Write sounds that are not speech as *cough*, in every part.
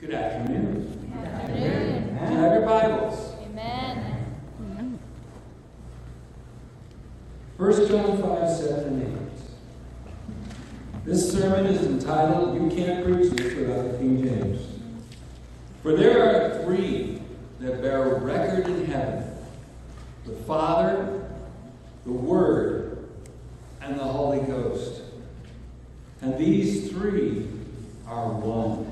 Good afternoon. Good afternoon. Do you have your Bibles? Amen. 1 John 5, 7 and 8. This sermon is entitled, You Can't Preach This Without the King James. For there are three that bear record in heaven the Father, the Word, and the Holy Ghost. And these three are one.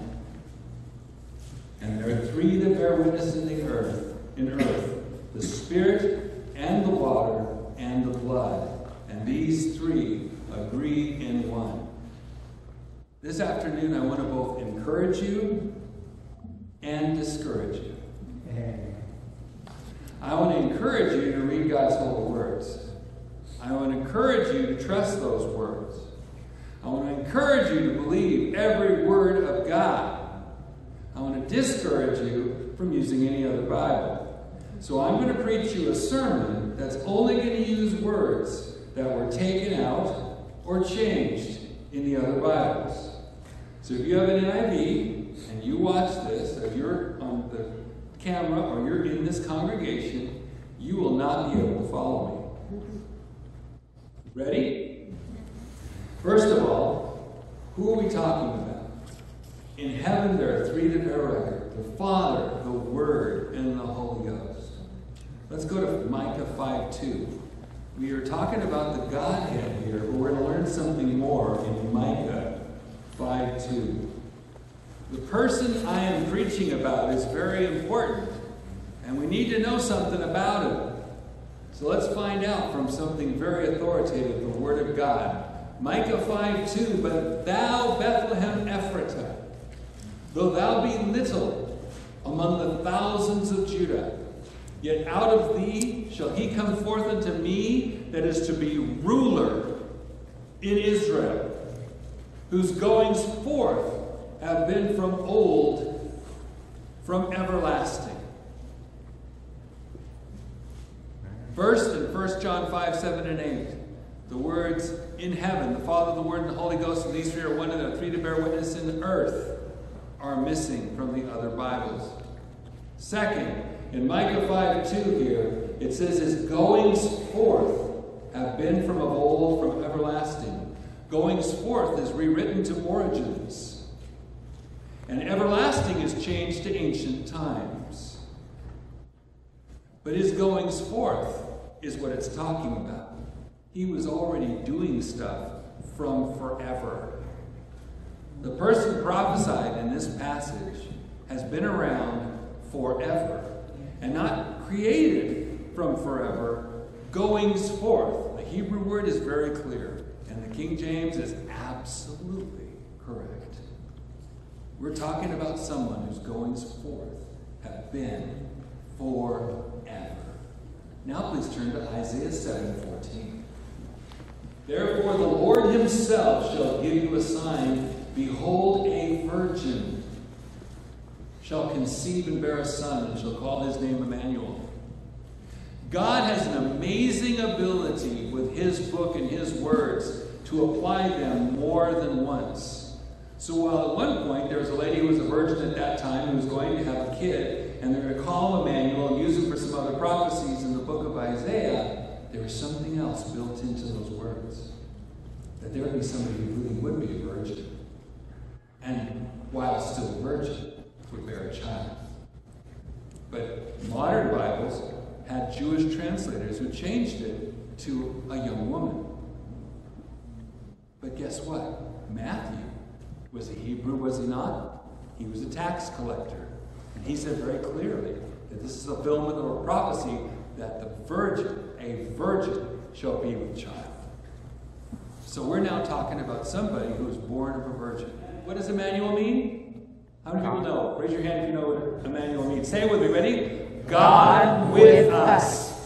Three that bear witness in the earth, in earth, the Spirit and the water and the blood. And these three agree in one. This afternoon I want to both encourage you and discourage you. I want to encourage you to read God's holy words. I want to encourage you to trust those words. I want to encourage you to believe every word of God. I want to discourage you from using any other Bible. So I'm going to preach you a sermon that's only going to use words that were taken out or changed in the other Bibles. So if you have an NIV and you watch this, if you're on the camera or you're in this congregation, you will not be able to follow me. Ready? First of all, who are we talking about? In heaven, there are three that bear record the Father, the Word, and the Holy Ghost. Let's go to Micah 5 2. We are talking about the Godhead here, but we're going to learn something more in Micah 5 2. The person I am preaching about is very important, and we need to know something about him. So let's find out from something very authoritative, the Word of God. Micah 5 2 But thou, Bethlehem Ephratah, though thou be little among the thousands of Judah, yet out of thee shall he come forth unto me that is to be ruler in Israel, whose goings forth have been from old, from everlasting. First, in 1 John 5 7 and 8, the words in heaven, the Father, the Word, and the Holy Ghost, and these three are one, and there are three to bear witness in earth, are missing from the other Bibles. Second, in Micah 5 2 here, it says, His goings forth have been from of old, from everlasting. Goings forth is rewritten to origins. And everlasting is changed to ancient times. But his goings forth is what it's talking about. He was already doing stuff from forever. The person prophesied in this passage has been around forever and not created from forever, goings forth. The Hebrew word is very clear, and the King James is absolutely correct. We're talking about someone whose goings forth have been forever. Now please turn to Isaiah 7:14. Therefore the Lord himself shall give you a sign. Behold, a virgin shall conceive and bear a son, and shall call his name Emmanuel. God has an amazing ability with his book and his words to apply them more than once. So while at one point there was a lady who was a virgin at that time who was going to have a kid, and they're going to call Emmanuel and use him for some other prophecies in the book of Isaiah, there was something else built into those words. That there would be somebody who really would be a virgin. And while still a virgin, would bear a child. But modern Bibles had Jewish translators who changed it to a young woman. But guess what? Matthew was a Hebrew, was he not? He was a tax collector. And he said very clearly that this is a fulfillment of a prophecy that the virgin, a virgin, shall be with child. So we're now talking about somebody who was born of a virgin. What does Emmanuel mean? How many people know? Raise your hand if you know what Emmanuel means. Say it with me. Ready? God with us.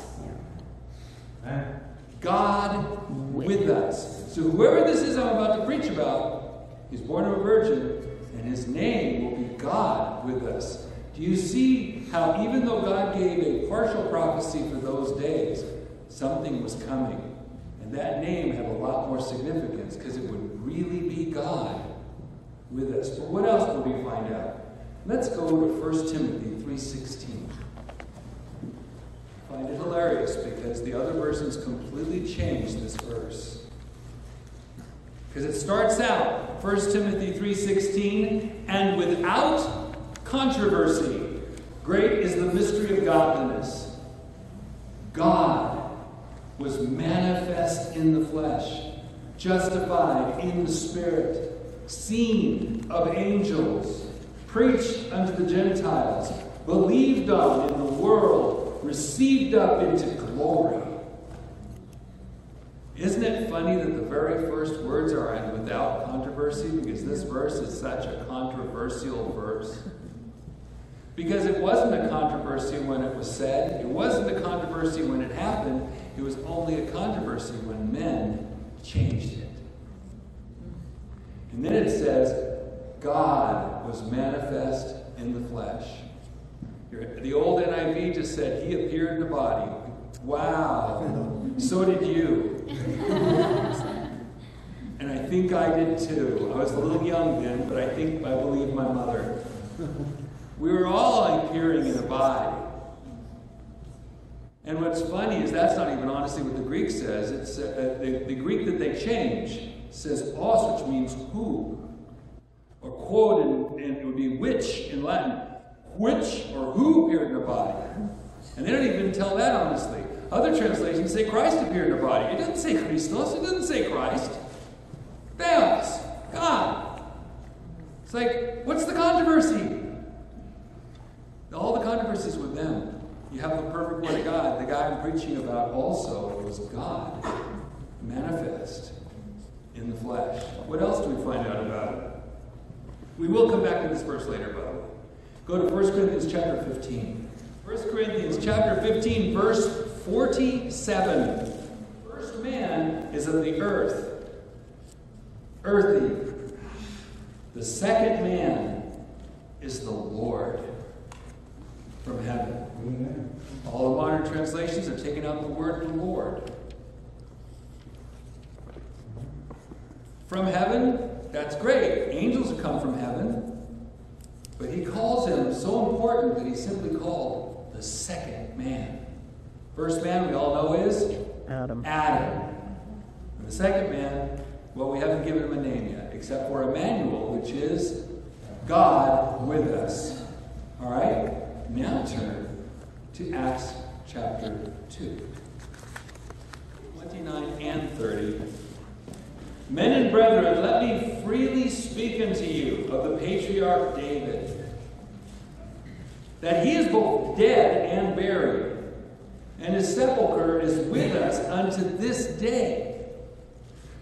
God with us. So whoever this is I'm about to preach about, he's born of a virgin, and his name will be God with us. Do you see how even though God gave a partial prophecy for those days, something was coming? And that name had a lot more significance because it would really be God with us. But what else will we find out? Let's go to 1 Timothy 3.16. I find it hilarious because the other versions completely change this verse. Because it starts out, 1 Timothy 3.16, and without controversy, great is the mystery of godliness. God was manifest in the flesh, justified in the spirit, seen of angels, preached unto the Gentiles, believed on in the world, received up into glory. Isn't it funny that the very first words are and without controversy? Because this verse is such a controversial verse. Because it wasn't a controversy when it was said, it wasn't a controversy when it happened, it was only a controversy when men changed it. And then it says, God was manifest in the flesh. The old NIV just said, He appeared in the body. Wow. So did you. *laughs* and I think I did too. I was a little young then, but I think I believe my mother. We were all appearing in a body. And what's funny is that's not even honestly what the Greek says. It's uh, the, the Greek that they change says os, which means who, or quod, and, and it would be which in Latin. Which or who appeared in a body. And they don't even tell that honestly. Other translations say Christ appeared in a body. It doesn't say Christos, it doesn't say Christ. Theos, God. It's like, what's the controversy? All the controversies with them. You have the perfect word of God. The guy I'm preaching about also was God manifest in the flesh. What else do we find out about it? We will come back to this verse later, by the way. Go to 1 Corinthians chapter 15. 1 Corinthians chapter 15, verse 47. First man is of the earth, earthy. The second man is the Lord from heaven. Amen. All the modern translations have taken out the word the Lord. From heaven, that's great. Angels have come from heaven. But he calls him so important that he's simply called the second man. First man we all know is Adam. Adam. And the second man, well, we haven't given him a name yet, except for Emmanuel, which is God with us. All right? Now turn to Acts chapter 2. 29 and 30. Men and brethren, let me freely speak unto you of the patriarch David, that he is both dead and buried, and his sepulchre is with us unto this day.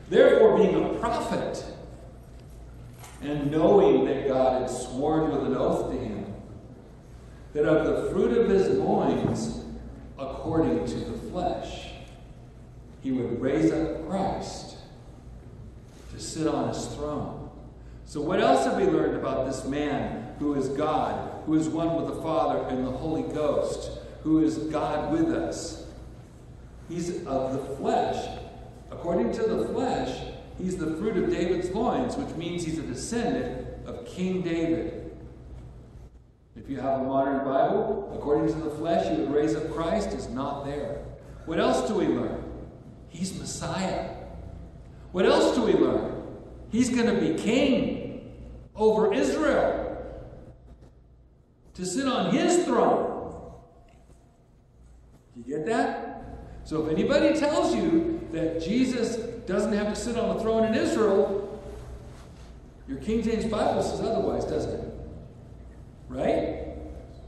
Therefore, being a prophet, and knowing that God had sworn with an oath to him, that of the fruit of his loins, according to the flesh, he would raise up Christ sit on his throne. So, what else have we learned about this man who is God, who is one with the Father and the Holy Ghost, who is God with us? He's of the flesh. According to the flesh, he's the fruit of David's loins, which means he's a descendant of King David. If you have a modern Bible, according to the flesh, you would raise up Christ, is not there. What else do we learn? He's Messiah. What else do we learn? He's going to be king over Israel to sit on his throne. Do you get that? So if anybody tells you that Jesus doesn't have to sit on the throne in Israel, your King James Bible says otherwise, doesn't it? Right?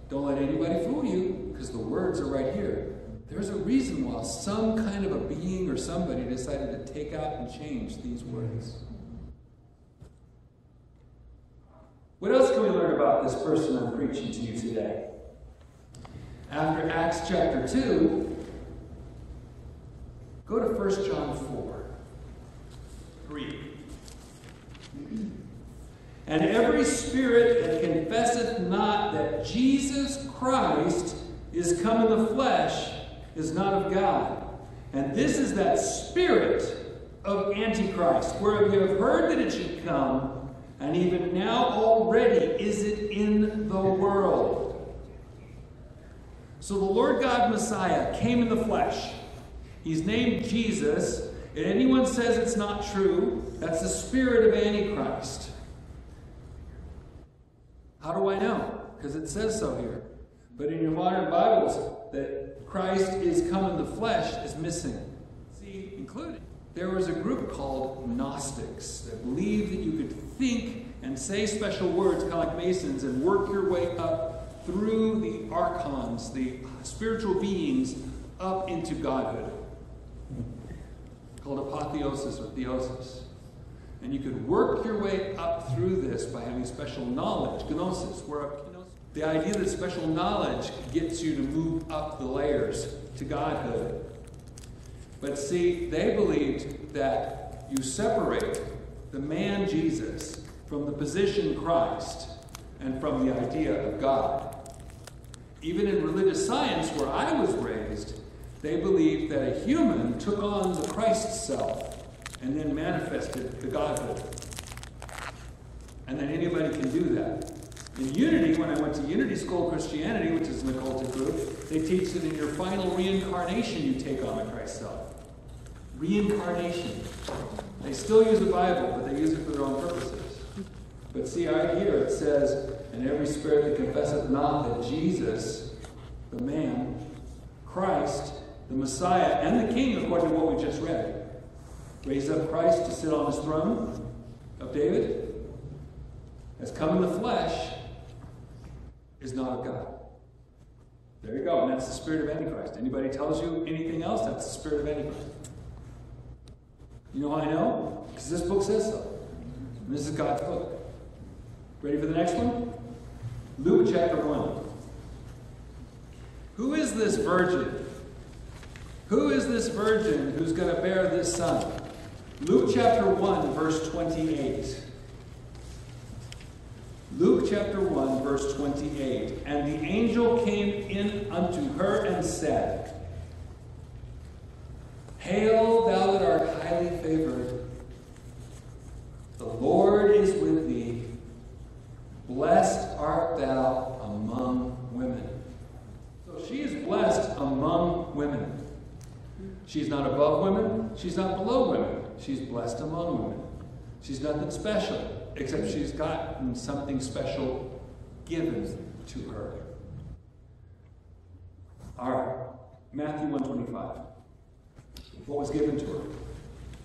Don't let anybody fool you, because the words are right here. There's a reason why some kind of a being or somebody decided to take out and change these words. What else can we learn about this person I'm preaching to you today? After Acts chapter 2, go to 1 John 4. 3. And every spirit that confesseth not that Jesus Christ is come in the flesh is not of God. And this is that spirit of Antichrist, where you have heard that it should come, and even now already is it in the world. So the Lord God Messiah came in the flesh. He's named Jesus. And anyone says it's not true, that's the spirit of Antichrist. How do I know? Because it says so here. But in your modern Bibles, that Christ is come in the flesh is missing. See, including. There was a group called Gnostics that believed that you could think and say special words, kind of like Masons, and work your way up through the archons, the spiritual beings, up into Godhood. Called apotheosis or theosis. And you could work your way up through this by having special knowledge, gnosis, where the idea that special knowledge gets you to move up the layers to godhood. But see, they believed that you separate the man Jesus from the position Christ and from the idea of God. Even in religious science, where I was raised, they believed that a human took on the Christ self and then manifested the Godhood. And that anybody can do that. In Unity, when I went to Unity School Christianity, which is an occultic group, they teach that in your final reincarnation you take on the Christ self. Reincarnation. They still use the Bible, but they use it for their own purposes. But see, right here it says, And every spirit that confesseth not that Jesus, the man, Christ, the Messiah, and the King, according to what we just read, raised up Christ to sit on his throne of David, has come in the flesh, is not of God. There you go, and that's the spirit of Antichrist. Anybody tells you anything else, that's the spirit of Antichrist. You know how I know? Because this book says so. And this is God's book. Ready for the next one? Luke chapter 1. Who is this virgin? Who is this virgin who's going to bear this son? Luke chapter 1, verse 28. Luke chapter 1, verse 28. And the angel came in unto her and said, Hail, thou that art highly favored. The Lord is with thee. Blessed art thou among women. So she is blessed among women. She's not above women. She's not below women. She's blessed among women. She's nothing special except she's gotten something special given to her. All right, Matthew 125. What was given to her?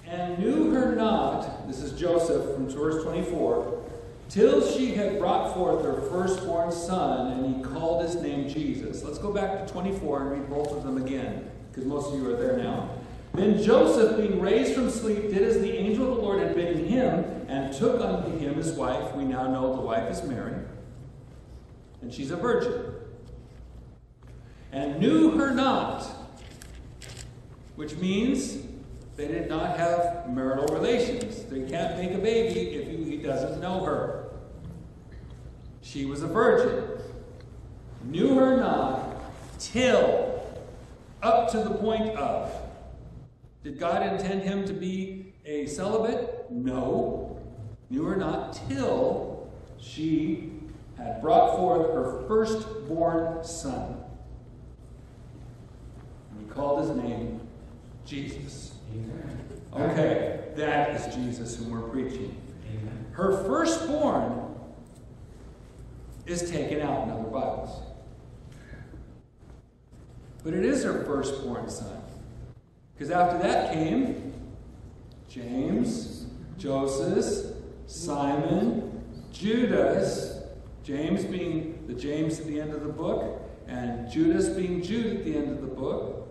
And knew her not, this is Joseph from verse 24, till she had brought forth her firstborn son, and he called his name Jesus. Let's go back to 24 and read both of them again, because most of you are there now. Then Joseph, being raised from sleep, did as the angel of the Lord had bidden him, and took unto him his wife. We now know the wife is Mary, and she's a virgin. And knew her not, which means they did not have marital relations. They can't make a baby if he doesn't know her. She was a virgin. Knew her not till up to the point of did God intend him to be a celibate? No. Knew or not, till she had brought forth her firstborn son. And he called his name Jesus. Amen. Okay, that is Jesus whom we're preaching. Amen. Her firstborn is taken out in other Bibles. But it is her firstborn son. Because after that came James, Joseph, Simon, Judas, James being the James at the end of the book, and Judas being Jude at the end of the book,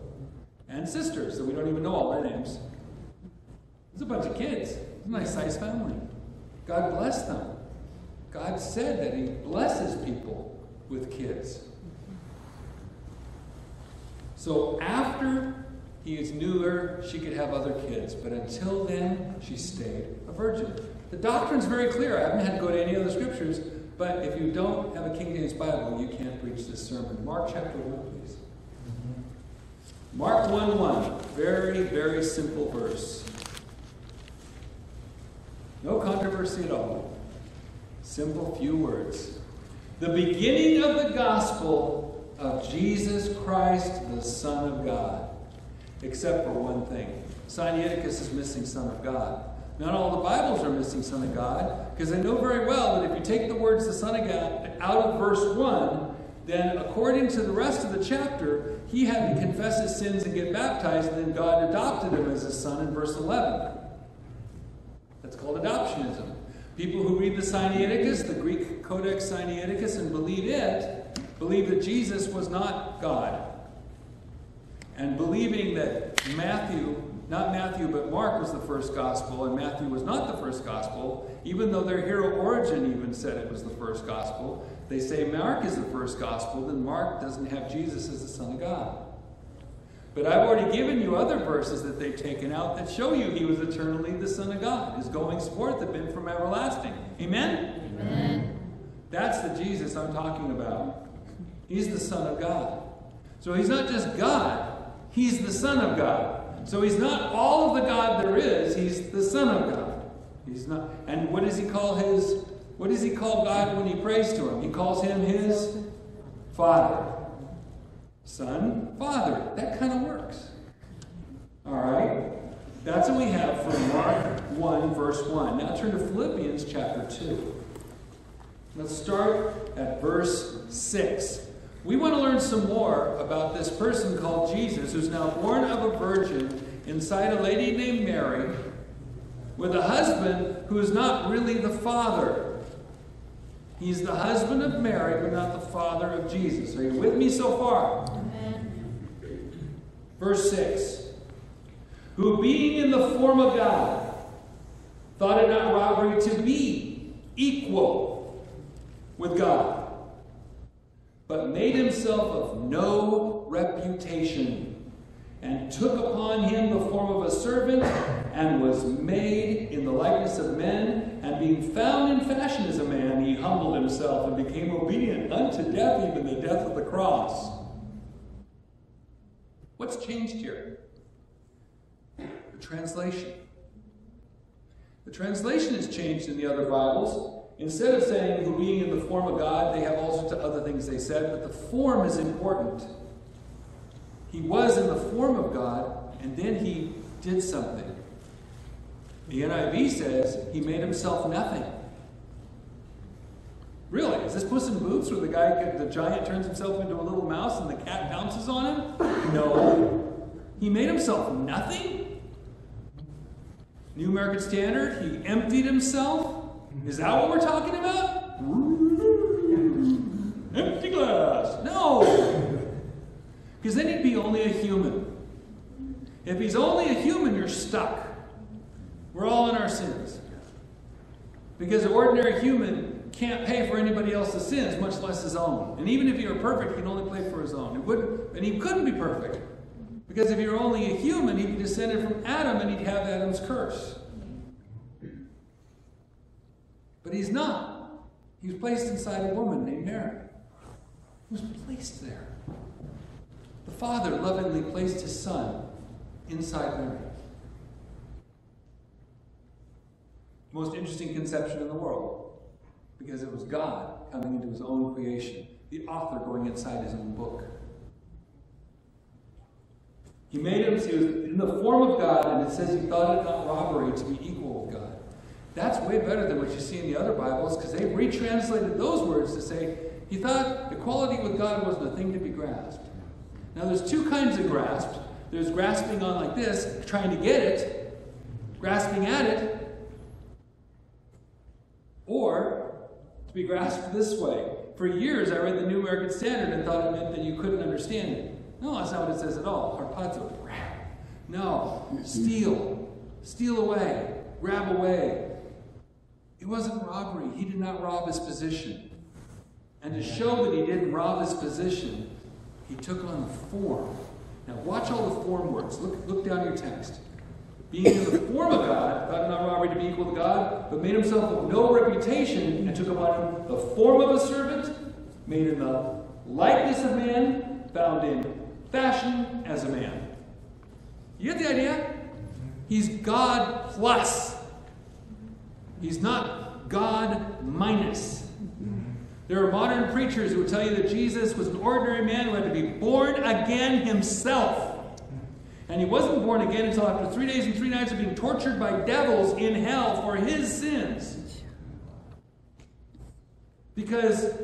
and sisters, so we don't even know all their names. It's a bunch of kids. It's a nice sized family. God bless them. God said that He blesses people with kids. So after he is newer, she could have other kids. But until then, she stayed a virgin. The doctrine's very clear. I haven't had to go to any other scriptures, but if you don't have a King James Bible, you can't preach this sermon. Mark chapter 1, please. Mark 1 1. Very, very simple verse. No controversy at all. Simple few words. The beginning of the gospel of Jesus Christ, the Son of God. Except for one thing. Sinaiticus is missing Son of God. Not all the Bibles are missing Son of God, because I know very well that if you take the words the Son of God out of verse 1, then according to the rest of the chapter, he had to confess his sins and get baptized, and then God adopted him as his son in verse 11. That's called adoptionism. People who read the Sinaiticus, the Greek Codex Sinaiticus, and believe it, believe that Jesus was not God. And believing that Matthew not Matthew, but Mark was the first gospel, and Matthew was not the first gospel, even though their hero Origen even said it was the first gospel. They say Mark is the first gospel, then Mark doesn't have Jesus as the Son of God. But I've already given you other verses that they've taken out that show you he was eternally the Son of God. His goings forth have been from everlasting. Amen? Amen. That's the Jesus I'm talking about. He's the Son of God. So he's not just God, he's the Son of God. So he's not all of the God there is, he's the Son of God. He's not and what does he call his what does he call God when he prays to him? He calls him his Father. Son, Father. That kind of works. Alright? That's what we have from Mark 1, verse 1. Now turn to Philippians chapter 2. Let's start at verse 6. We want to learn some more about this person called Jesus, who's now born of a virgin inside a lady named Mary, with a husband who is not really the father. He's the husband of Mary, but not the father of Jesus. Are you with me so far? Amen. Verse 6 Who being in the form of God, thought it not robbery to be equal with God but made himself of no reputation, and took upon him the form of a servant, and was made in the likeness of men, and being found in fashion as a man, he humbled himself and became obedient unto death, even the death of the cross. What's changed here? The translation. The translation has changed in the other Bibles. Instead of saying who being in the form of God, they have all sorts of other things they said, but the form is important. He was in the form of God, and then he did something. The NIV says he made himself nothing. Really? Is this Puss in Boots where the guy, the giant turns himself into a little mouse and the cat bounces on him? No. He made himself nothing? New American Standard, he emptied himself? Is that what we're talking about? Empty glass. No. Because then he'd be only a human. If he's only a human, you're stuck. We're all in our sins. Because an ordinary human can't pay for anybody else's sins, much less his own. And even if he were perfect, he can only pay for his own. It wouldn't, and he couldn't be perfect. Because if he were only a human, he'd be descended from Adam and he'd have Adam's curse. But he's not. He was placed inside a woman named Mary. He was placed there. The Father lovingly placed his Son inside Mary. Most interesting conception in the world because it was God coming into his own creation, the author going inside his own book. He made him, he was in the form of God, and it says he thought it not robbery to be equal. That's way better than what you see in the other Bibles because they retranslated those words to say he thought equality with God wasn't a thing to be grasped. Now, there's two kinds of grasp. There's grasping on like this, trying to get it, grasping at it, or to be grasped this way. For years, I read the New American Standard and thought it meant that you couldn't understand it. No, that's not what it says at all. Harpazo, grab. No, steal, steal away, grab away, it wasn't robbery. He did not rob his position. And to show that he didn't rob his position, he took on the form. Now, watch all the form words. Look, look down your text. Being in the form of God, thought not robbery to be equal to God, but made himself of no reputation and took upon him the form of a servant, made in the likeness of man, found in fashion as a man. You get the idea? He's God plus. He's not God minus. There are modern preachers who tell you that Jesus was an ordinary man who had to be born again himself. And he wasn't born again until after three days and three nights of being tortured by devils in hell for his sins. Because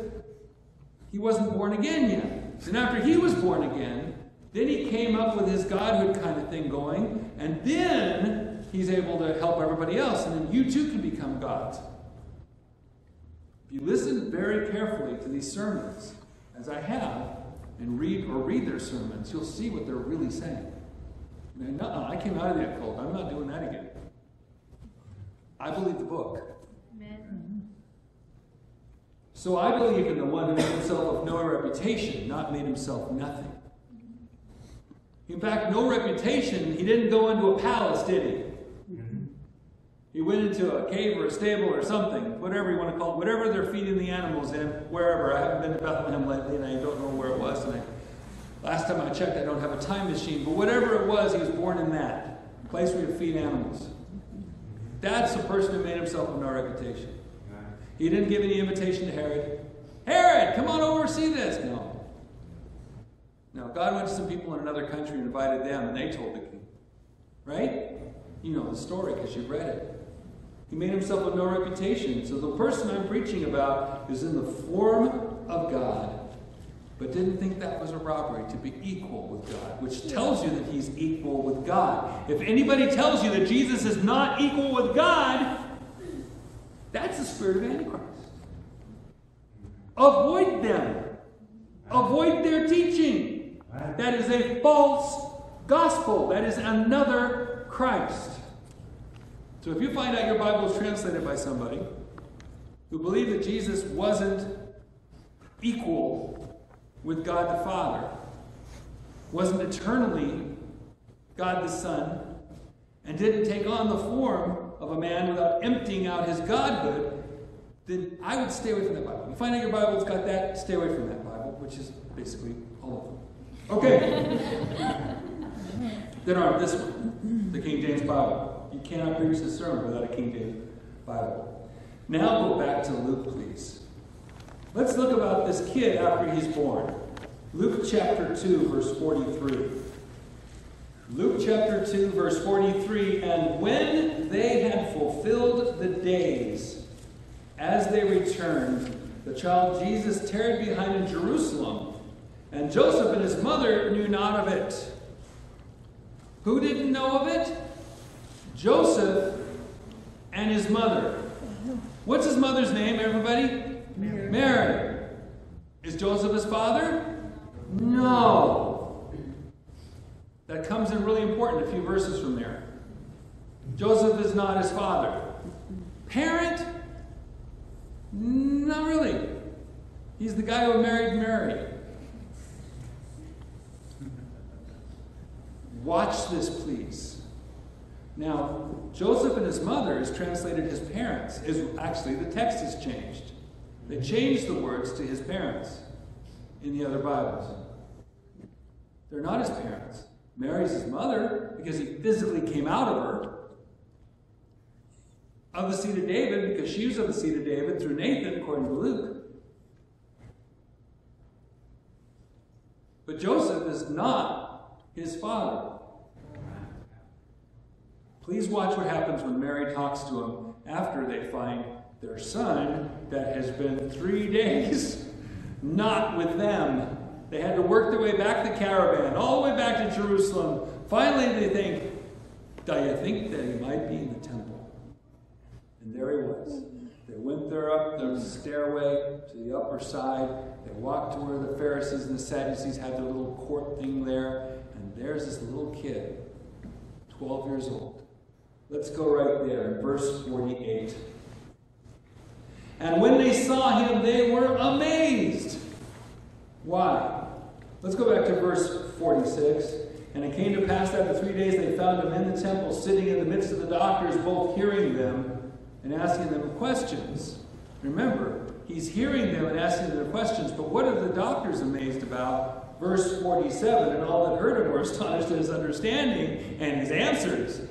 he wasn't born again yet. And after he was born again, then he came up with his godhood kind of thing going, and then he's able to help everybody else, and then you too can become gods. If you listen very carefully to these sermons, as I have, and read or read their sermons, you'll see what they're really saying. No, uh, I came out of that cult. I'm not doing that again. I believe the book. Amen. So I believe in the one who made himself of no reputation, not made himself nothing. In fact, no reputation, he didn't go into a palace, did he? He went into a cave or a stable or something, whatever you want to call it, whatever they're feeding the animals in, wherever. I haven't been to Bethlehem lately and I don't know where it was. And I, last time I checked, I don't have a time machine, but whatever it was, he was born in that place where you feed animals. That's the person who made himself of no reputation. He didn't give any invitation to Herod. Herod, come on over see this. No. No, God went to some people in another country and invited them, and they told the king. Right? You know the story because you've read it. He made himself of no reputation. So the person I'm preaching about is in the form of God, but didn't think that was a robbery to be equal with God, which tells you that he's equal with God. If anybody tells you that Jesus is not equal with God, that's the spirit of Antichrist. Avoid them. Avoid their teaching. That is a false gospel. That is another Christ. So if you find out your Bible is translated by somebody who believed that Jesus wasn't equal with God the Father, wasn't eternally God the Son, and didn't take on the form of a man without emptying out his godhood, then I would stay away from that Bible. You find out your Bible's got that, stay away from that Bible, which is basically all of them. Okay. *laughs* then on this one, the King James Bible. You cannot preach the sermon without a King James Bible. Now go back to Luke, please. Let's look about this kid after he's born. Luke chapter 2, verse 43. Luke chapter 2, verse 43 And when they had fulfilled the days, as they returned, the child Jesus tarried behind in Jerusalem, and Joseph and his mother knew not of it. Who didn't know of it? Joseph and his mother. What's his mother's name, everybody? Mary. Mary. Is Joseph his father? No. That comes in really important, a few verses from there. Joseph is not his father. Parent? Not really. He's the guy who married Mary. Watch this, please. Now, Joseph and his mother is translated his parents. Is actually the text has changed. They changed the words to his parents in the other Bibles. They're not his parents. Mary's his mother because he physically came out of her. Of the seed of David because she was of the seed of David through Nathan, according to Luke. But Joseph is not his father. Please watch what happens when Mary talks to him after they find their son that has been three *laughs* days not with them. They had to work their way back the caravan, all the way back to Jerusalem. Finally, they think, Do you think that he might be in the temple? And there he was. They went there up the stairway to the upper side. They walked to where the Pharisees and the Sadducees had their little court thing there. And there's this little kid, 12 years old. Let's go right there verse 48. And when they saw him, they were amazed. Why? Let's go back to verse 46. And it came to pass that after three days they found him in the temple, sitting in the midst of the doctors, both hearing them and asking them questions. Remember, he's hearing them and asking them questions, but what are the doctors amazed about? Verse 47 And all that heard him were astonished at his understanding and his answers.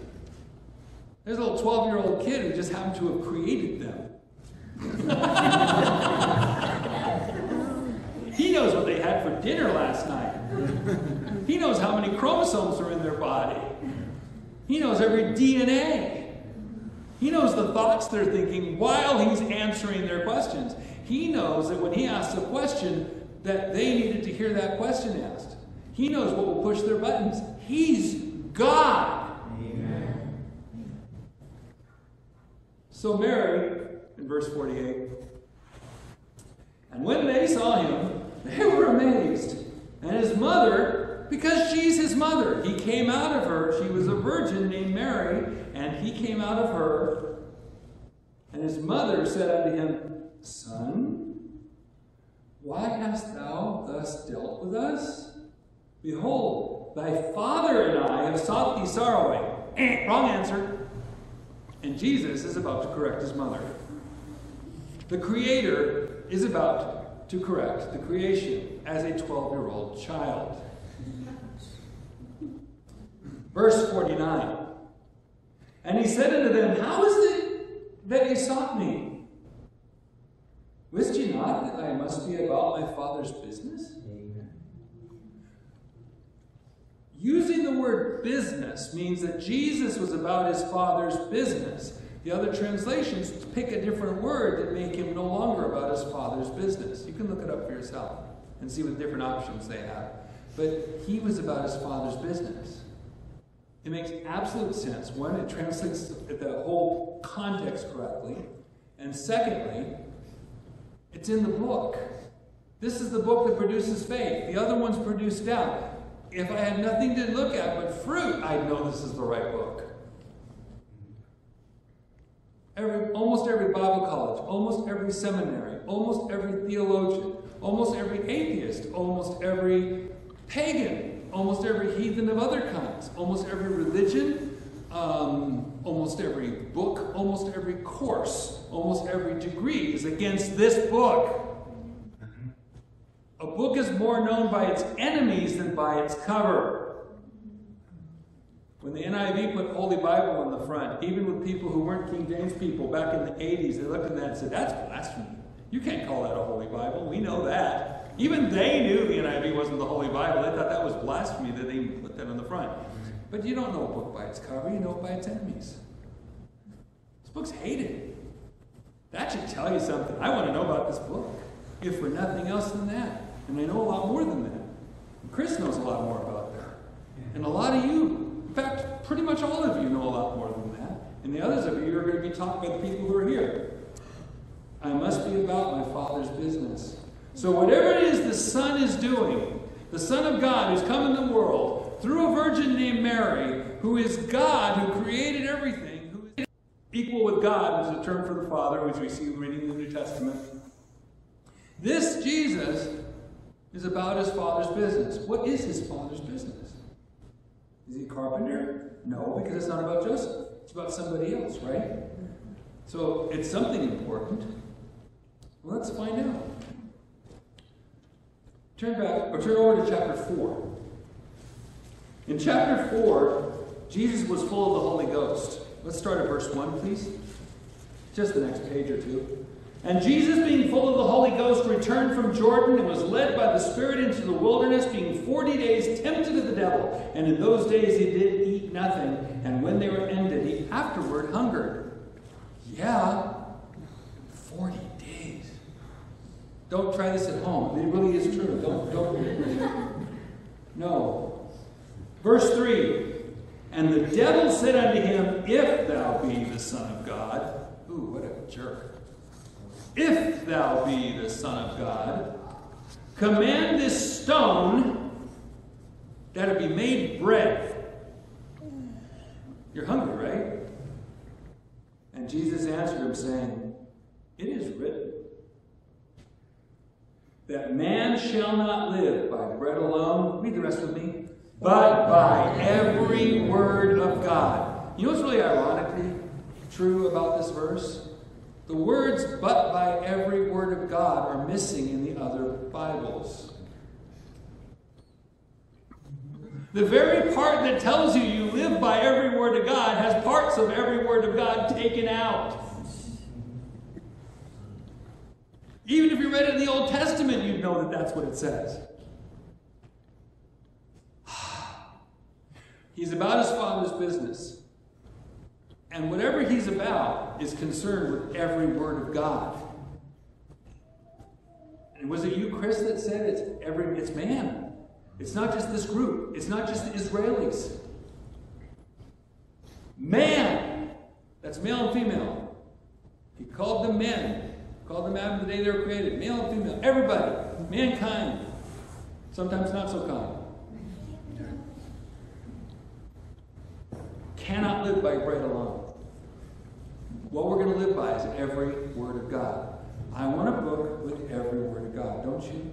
There's a little 12 year old kid who just happened to have created them. *laughs* he knows what they had for dinner last night. He knows how many chromosomes are in their body. He knows every DNA. He knows the thoughts they're thinking while he's answering their questions. He knows that when he asks a question, that they needed to hear that question asked. He knows what will push their buttons. He's God. Amen. So Mary, in verse 48, and when they saw him, they were amazed. And his mother, because she's his mother, he came out of her. She was a virgin named Mary, and he came out of her. And his mother said unto him, Son, why hast thou thus dealt with us? Behold, thy father and I have sought thee sorrowing. Eh, wrong answer. And Jesus is about to correct his mother. The Creator is about to correct the creation as a 12 year old child. Verse 49 And he said unto them, How is it that ye sought me? Wist ye not that I must be about my Father's business? Amen. Using the word business means that Jesus was about his Father's business. The other translations pick a different word that make him no longer about his Father's business. You can look it up for yourself and see what different options they have. But he was about his Father's business. It makes absolute sense. One, it translates the whole context correctly. And secondly, it's in the book. This is the book that produces faith. The other ones produce doubt. If I had nothing to look at but fruit, I'd know this is the right book. Every, almost every Bible college, almost every seminary, almost every theologian, almost every atheist, almost every pagan, almost every heathen of other kinds, almost every religion, um, almost every book, almost every course, almost every degree is against this book. A book is more known by its enemies than by its cover. When the NIV put Holy Bible on the front, even with people who weren't King James people back in the 80s, they looked at that and said, That's blasphemy. You can't call that a Holy Bible. We know that. Even they knew the NIV wasn't the Holy Bible. They thought that was blasphemy that they put that on the front. But you don't know a book by its cover, you know it by its enemies. This book's hated. That should tell you something. I want to know about this book, if for nothing else than that. And I know a lot more than that. Chris knows a lot more about that. And a lot of you, in fact, pretty much all of you know a lot more than that. And the others of you are going to be taught by the people who are here. I must be about my Father's business. So, whatever it is the Son is doing, the Son of God who's come in the world, through a virgin named Mary, who is God, who created everything, who is equal with God, is a term for the Father, which we see reading the New Testament. This Jesus is about his Father's business. What is his Father's business? Is he a carpenter? No, because it's not about Joseph. It's about somebody else, right? So it's something important. Let's find out. Turn back, or turn over to chapter 4. In chapter 4, Jesus was full of the Holy Ghost. Let's start at verse 1, please. Just the next page or two. And Jesus, being full of the Holy Ghost, returned from Jordan and was led by the Spirit into the wilderness, being forty days tempted of the devil. And in those days he did eat nothing, and when they were ended, he afterward hungered. Yeah, 40 days. Don't try this at home. It really is true. Don't, don't. No. Verse 3 And the devil said unto him, If thou be the Son of God, ooh, what a jerk. If thou be the Son of God, command this stone that it be made bread. You're hungry, right? And Jesus answered him, saying, It is written that man shall not live by bread alone. Read the rest with me but by every word of God. You know what's really ironically true about this verse? The words, but by every word of God, are missing in the other Bibles. The very part that tells you you live by every word of God has parts of every word of God taken out. Even if you read it in the Old Testament, you'd know that that's what it says. *sighs* He's about his father's business. And whatever he's about is concerned with every word of God. And was it you, Chris, that said it's every it's man? It's not just this group. It's not just the Israelis. Man. That's male and female. He called them men. He Called them out the day they were created. Male and female. Everybody. Mankind. Sometimes not so kind. Cannot live by bread alone. What we're going to live by is every word of God. I want a book with every word of God, don't you?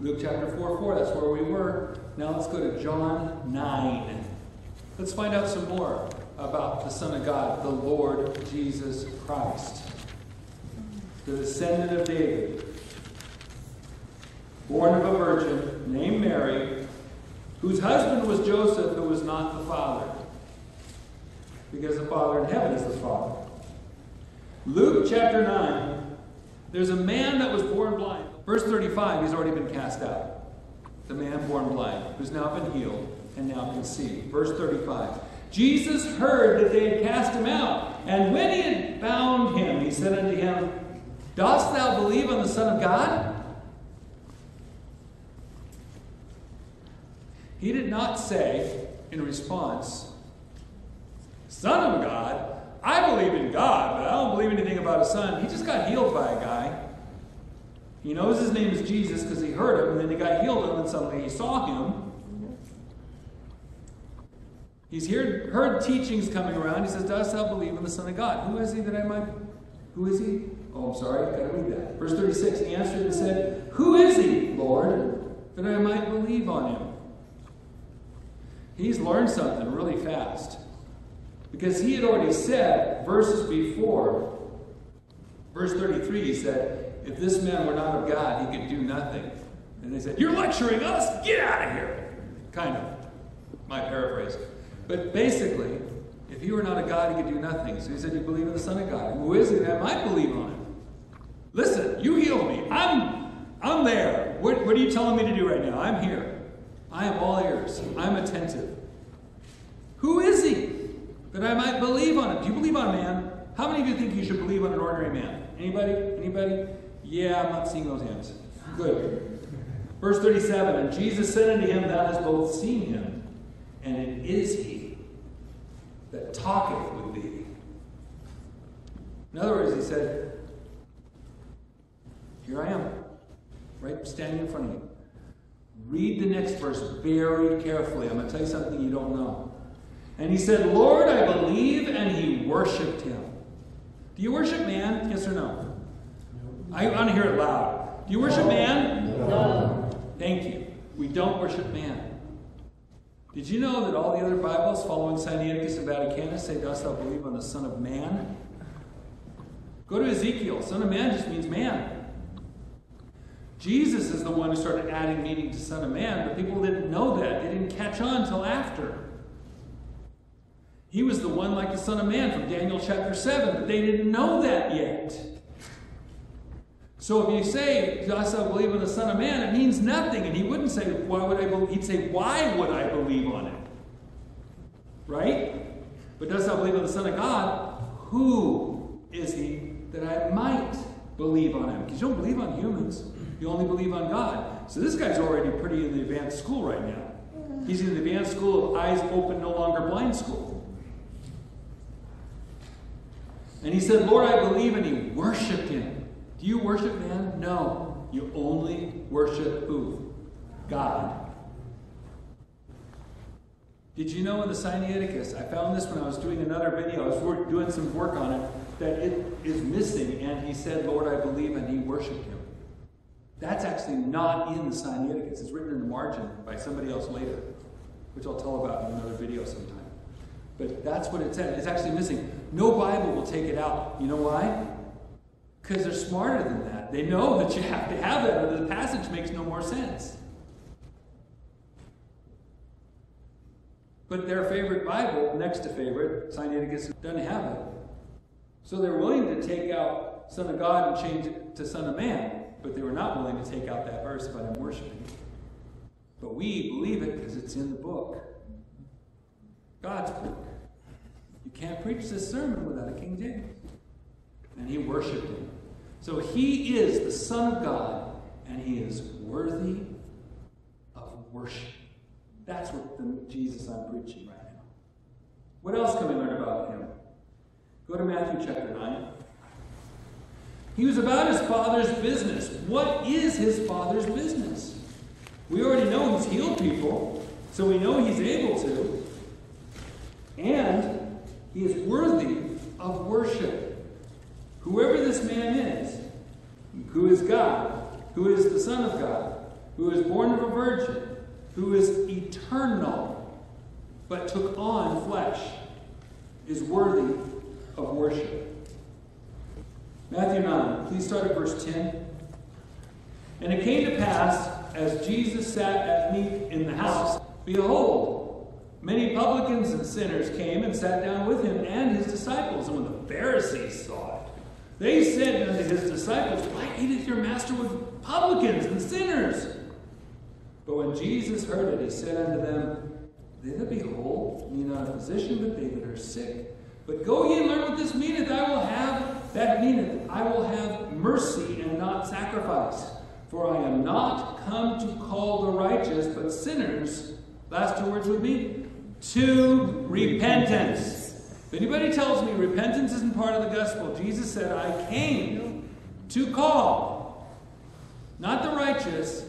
Luke chapter 4 4, that's where we were. Now let's go to John 9. Let's find out some more about the Son of God, the Lord Jesus Christ, the descendant of David, born of a virgin named Mary, whose husband was Joseph, who was not the father, because the Father in heaven is the Father. Luke chapter 9, there's a man that was born blind. Verse 35, he's already been cast out. The man born blind, who's now been healed and now can see. Verse 35. Jesus heard that they had cast him out, and when he had bound him, he said unto him, Dost thou believe on the Son of God? He did not say in response, Son of God, I believe in God, but I don't believe anything about a son. He just got healed by a guy. He knows his name is Jesus because he heard him, and then he got healed and then suddenly he saw him. He's heard, heard teachings coming around. He says, Dost thou believe in the Son of God? Who is he that I might. Who is he? Oh, I'm sorry, I've got to read that. Verse 36 He answered and said, Who is he, Lord, that I might believe on him? He's learned something really fast. Because he had already said, verses before, verse 33, he said, If this man were not of God, he could do nothing. And they said, You're lecturing us? Get out of here! Kind of. My paraphrase. But basically, if he were not a God, he could do nothing. So he said, You believe in the Son of God. Who is it that might believe on him? Listen, you heal me. I'm I'm there. What, what are you telling me to do right now? I'm here. I am all ears. I'm attentive. Who is he? That I might believe on him. Do you believe on a man? How many of you think you should believe on an ordinary man? Anybody? Anybody? Yeah, I'm not seeing those hands. Good. Verse 37 And Jesus said unto him, Thou hast both seen him, and it is he that talketh with thee. In other words, he said, Here I am, right standing in front of you. Read the next verse very carefully. I'm going to tell you something you don't know. And he said, Lord, I believe, and he worshiped him. Do you worship man? Yes or no? I want to hear it loud. Do you worship man? No. Thank you. We don't worship man. Did you know that all the other Bibles following Sinaiticus and Vaticanus say, Dost thou believe on the Son of Man? Go to Ezekiel. Son of Man just means man. Jesus is the one who started adding meaning to Son of Man, but people didn't know that. They didn't catch on until after. He was the one like the Son of Man from Daniel chapter 7, but they didn't know that yet. So if you say, Dost thou believe in the Son of Man, it means nothing. And he wouldn't say, Why would I believe? He'd say, Why would I believe on it? Right? But dost thou believe on the Son of God? Who is he that I might believe on him? Because you don't believe on humans, you only believe on God. So this guy's already pretty in the advanced school right now. He's in the advanced school of eyes open, no longer blind school. And he said, Lord, I believe, and he worshiped him. Do you worship man? No. You only worship who? God. Did you know in the Sinaiticus, I found this when I was doing another video, I was doing some work on it, that it is missing, and he said, Lord, I believe, and he worshiped him. That's actually not in the Sinaiticus. It's written in the margin by somebody else later, which I'll tell about in another video sometime. But that's what it said. It's actually missing. No Bible will take it out. You know why? Because they're smarter than that. They know *laughs* that you have to have it, or the passage makes no more sense. But their favorite Bible, next to favorite, Sinaiticus, doesn't have it. So they're willing to take out Son of God and change it to Son of Man, but they were not willing to take out that verse about him worshiping. But we believe it because it's in the book. God's book. You can't preach this sermon without a King James. And he worshiped him. So he is the Son of God, and he is worthy of worship. That's what the Jesus I'm preaching right now. What else can we learn about him? Go to Matthew chapter 9. He was about his father's business. What is his father's business? We already know he's healed people, so we know he's able to. And he is worthy of worship. Whoever this man is, who is God, who is the Son of God, who is born of a virgin, who is eternal, but took on flesh, is worthy of worship. Matthew 9, please start at verse 10. And it came to pass, as Jesus sat at meat in the house, behold, many publicans and sinners came and sat down with him and his disciples. And when the Pharisees saw it, they said unto his disciples, Why eateth your master with publicans and sinners? But when Jesus heard it, he said unto them, They that be whole need not a physician, but they that are sick. But go ye and learn what this meaneth. I will have, that meaneth, I will have mercy and not sacrifice. For I am not come to call the righteous, but sinners, last two words with me, to repentance. If anybody tells me repentance isn't part of the gospel, Jesus said, I came to call, not the righteous,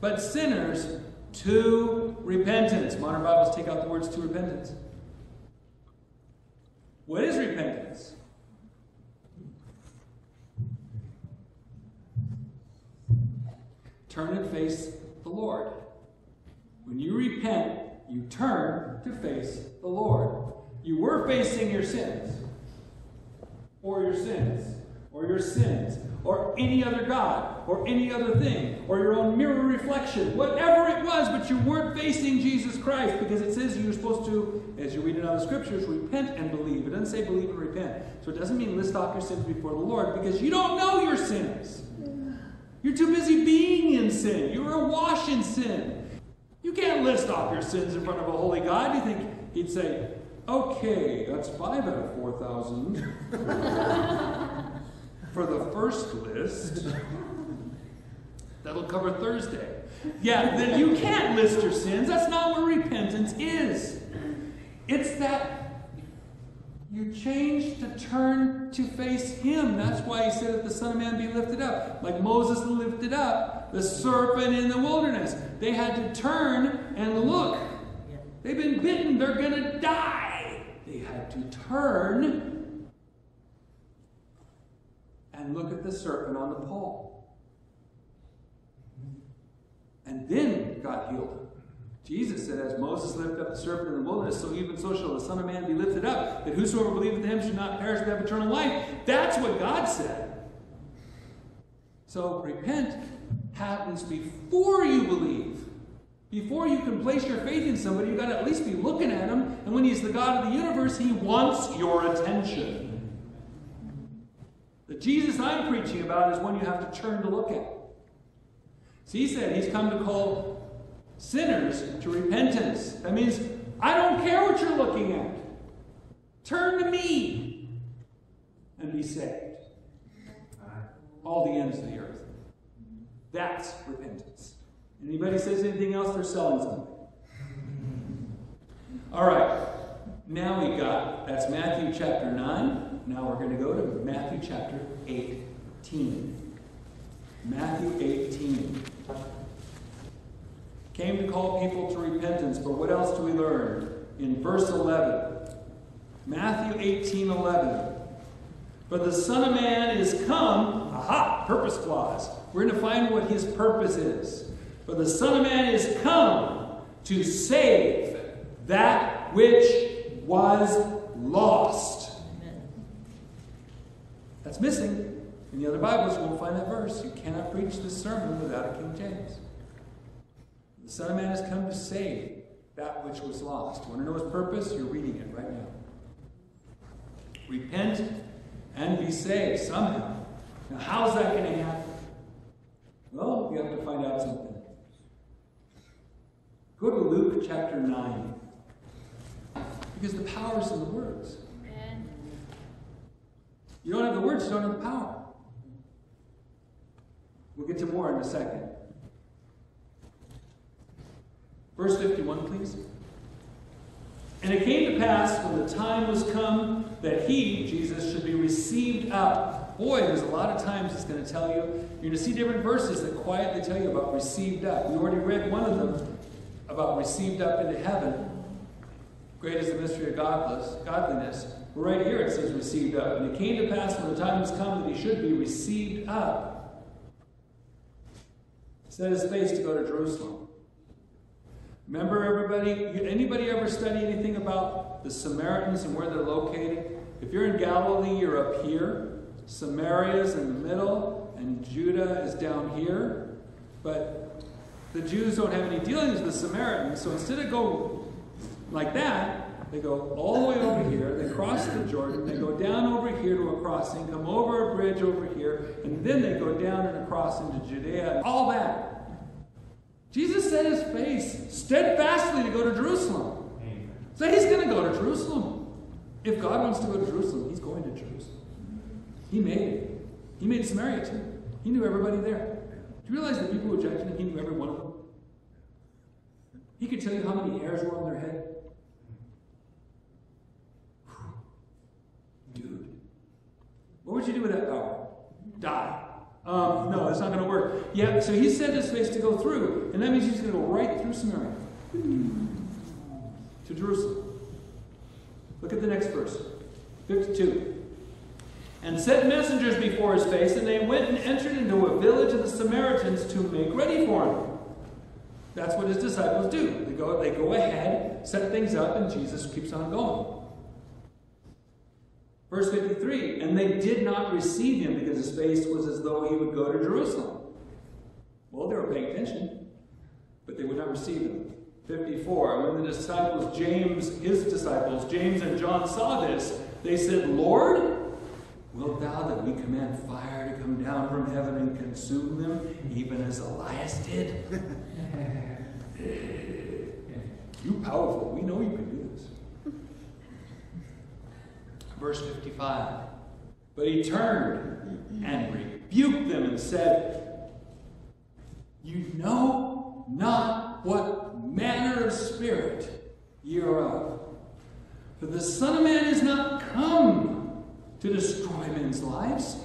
but sinners to repentance. Modern Bibles take out the words to repentance. What is repentance? Turn and face the Lord. When you repent, you turn to face the Lord. You were facing your sins, or your sins, or your sins, or any other God, or any other thing, or your own mirror reflection, whatever it was, but you weren't facing Jesus Christ because it says you're supposed to, as you read in other scriptures, repent and believe. It doesn't say believe and repent. So it doesn't mean list off your sins before the Lord because you don't know your sins. You're too busy being in sin. You're awash in sin. You can't list off your sins in front of a holy God. You think he'd say, okay, that's five out of 4,000 *laughs* for the first list. That'll cover Thursday. Yeah, then you can't list your sins. That's not what repentance is. It's that you change to turn to face Him. That's why He said that the Son of Man be lifted up. Like Moses lifted up the serpent in the wilderness. They had to turn and look. They've been bitten, they're going to die. They had to turn and look at the serpent on the pole. And then God healed him. Jesus said, As Moses lifted up the serpent in the wilderness, so even so shall the Son of Man be lifted up, that whosoever believeth in him should not perish but have eternal life. That's what God said. So repent happens before you believe. Before you can place your faith in somebody, you've got to at least be looking at him. And when he's the God of the universe, he wants your attention. The Jesus I'm preaching about is one you have to turn to look at. So he said he's come to call sinners to repentance. That means I don't care what you're looking at. Turn to me and be saved. All the ends of the earth. That's repentance. Anybody says anything else, they're selling something. *laughs* All right. Now we got, that's Matthew chapter 9. Now we're going to go to Matthew chapter 18. Matthew 18. Came to call people to repentance, but what else do we learn? In verse 11. Matthew 18 11. For the Son of Man is come, aha, purpose clause. We're going to find what his purpose is. For the Son of Man is come to save that which was lost. That's missing. In the other Bibles, you won't find that verse. You cannot preach this sermon without a King James. The Son of Man has come to save that which was lost. Want to know his purpose? You're reading it right now. Repent and be saved somehow. Now, how's that going to happen? Well, we have to find out something. Go to Luke chapter 9. Because the power is in the words. Amen. You don't have the words, you don't have the power. We'll get to more in a second. Verse 51, please. And it came to pass when the time was come that he, Jesus, should be received up. Boy, there's a lot of times it's going to tell you. You're going to see different verses that quietly tell you about received up. We already read one of them about received up into heaven. Great is the mystery of godless, godliness. Right here it says received up. And it came to pass when the time was come that he should be received up. Set his face to go to Jerusalem. Remember, everybody, anybody ever study anything about the Samaritans and where they're located? If you're in Galilee, you're up here. Samaria's in the middle, and Judah is down here. But the Jews don't have any dealings with the Samaritans, so instead of go like that, they go all the way over here, they cross the Jordan, they go down over here to a crossing, come over a bridge over here, and then they go down and across into Judea, and all that. Jesus set his face steadfastly to go to Jerusalem. So he's going to go to Jerusalem. If God wants to go to Jerusalem, he's going to Jerusalem. He made it. He made Samaria too. He knew everybody there. Do you realize the people who rejected him, he knew every one of them? He could tell you how many hairs were on their head. Dude. What would you do with that power? Die. Um, no, that's not going to work. Yeah, so he set his face to go through, and that means he's going to go right through Samaria to Jerusalem. Look at the next verse 52. And sent messengers before his face, and they went and entered into a village of the Samaritans to make ready for him. That's what his disciples do. They go, they go ahead, set things up, and Jesus keeps on going. Verse 53 And they did not receive him because his face was as though he would go to Jerusalem. Well, they were paying attention, but they would not receive him. 54 When the disciples, James, his disciples, James and John saw this, they said, Lord, wilt thou that we command fire to come down from heaven and consume them, even as Elias did? *laughs* you powerful. We know you can do this. Verse 55. But he turned and rebuked them and said, You know not what manner of spirit ye are of. For the Son of Man is not come to destroy men's lives,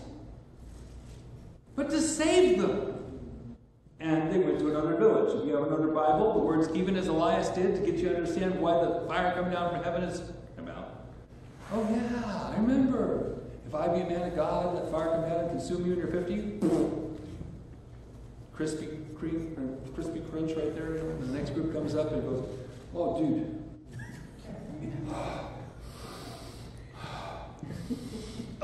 but to save them. And they went to another village. If you have another Bible, the words even as Elias did to get you to understand why the fire coming down from heaven is about. Oh, yeah, I remember. If I be a man of God, let fire come down and consume you in your 50. Krispy Kreme, or crispy crunch right there. And the next group comes up and goes, Oh, dude. *laughs* Oh,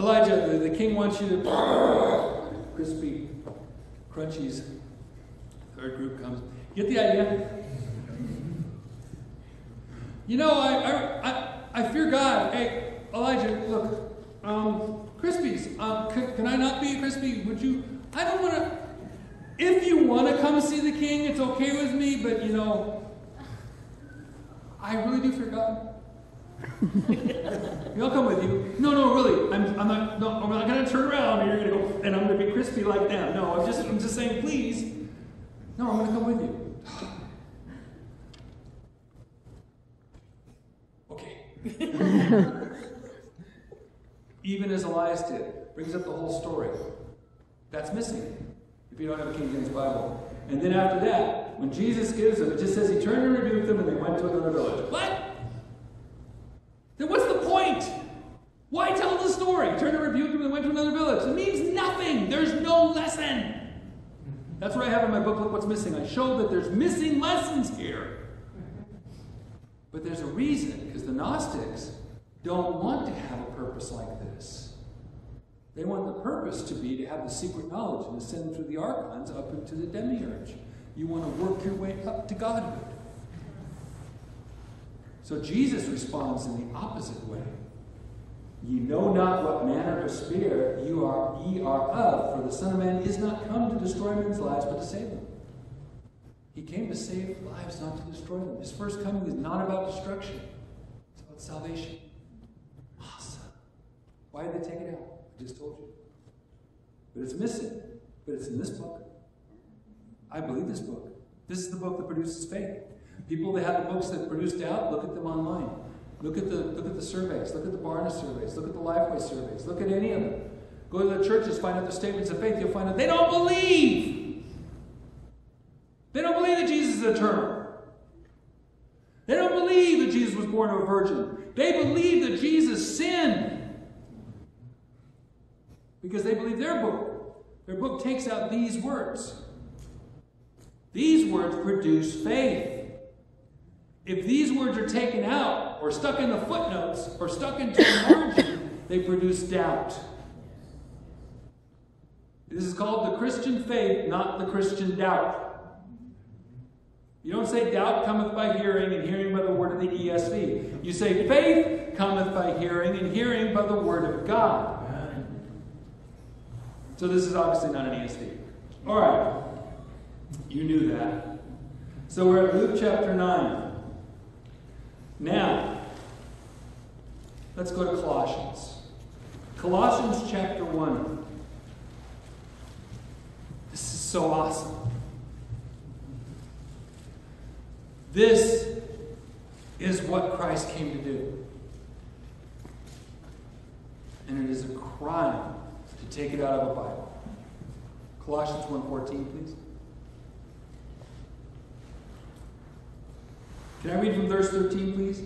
Elijah, the, the king wants you to *coughs* crispy crunchies. Third group comes. Get the idea? You know, I, I, I, I fear God. Hey, Elijah, look, um, Crispies, um, can, can I not be a Crispy? Would you? I don't want to. If you want to come see the king, it's okay with me, but you know, I really do fear God. *laughs* I'll come with you. No, no, really. I'm, I'm not. No, I'm not to turn around and you're to go and I'm to be crispy like that. No, I'm just, I'm just saying, please. No, I'm to come with you. Okay *laughs* even as Elias did. Brings up the whole story. That's missing if you don't have a King James Bible. And then after that, when Jesus gives them, it just says he turned and rebuked them and they went to another village. What? Then what's the point? Why tell the story? Turned and rebuked them and went to another village. It means nothing. There's no lesson. That's what I have in my booklet, What's Missing. I show that there's missing lessons here. But there's a reason, because the Gnostics don't want to have a purpose like this. They want the purpose to be to have the secret knowledge and ascend through the archons up into the demiurge. You want to work your way up to godhood. So Jesus responds in the opposite way. Ye know not what manner of spirit you are ye are of, for the Son of Man is not come to destroy men's lives, but to save them. He came to save lives, not to destroy them. His first coming is not about destruction, it's about salvation. Awesome. Why did they take it out? I just told you. But it's missing. But it's in this book. I believe this book. This is the book that produces faith. People that have the books that produce doubt, look at them online. Look at the look at the surveys. Look at the Barna surveys. Look at the Lifeway surveys. Look at any of them. Go to the churches, find out the statements of faith. You'll find out they don't believe. They don't believe that Jesus is eternal. They don't believe that Jesus was born of a virgin. They believe that Jesus sinned. Because they believe their book. Their book takes out these words. These words produce faith. If these words are taken out, or stuck in the footnotes, or stuck into the margin, they produce doubt. This is called the Christian faith, not the Christian doubt. You don't say doubt cometh by hearing, and hearing by the word of the ESV. You say faith cometh by hearing, and hearing by the word of God. So this is obviously not an ESV. All right. You knew that. So we're at Luke chapter 9. Now, let's go to Colossians. Colossians chapter 1. This is so awesome. This is what Christ came to do. And it is a crime to take it out of a Bible. Colossians 1:14, please. Can I read from verse 13, please?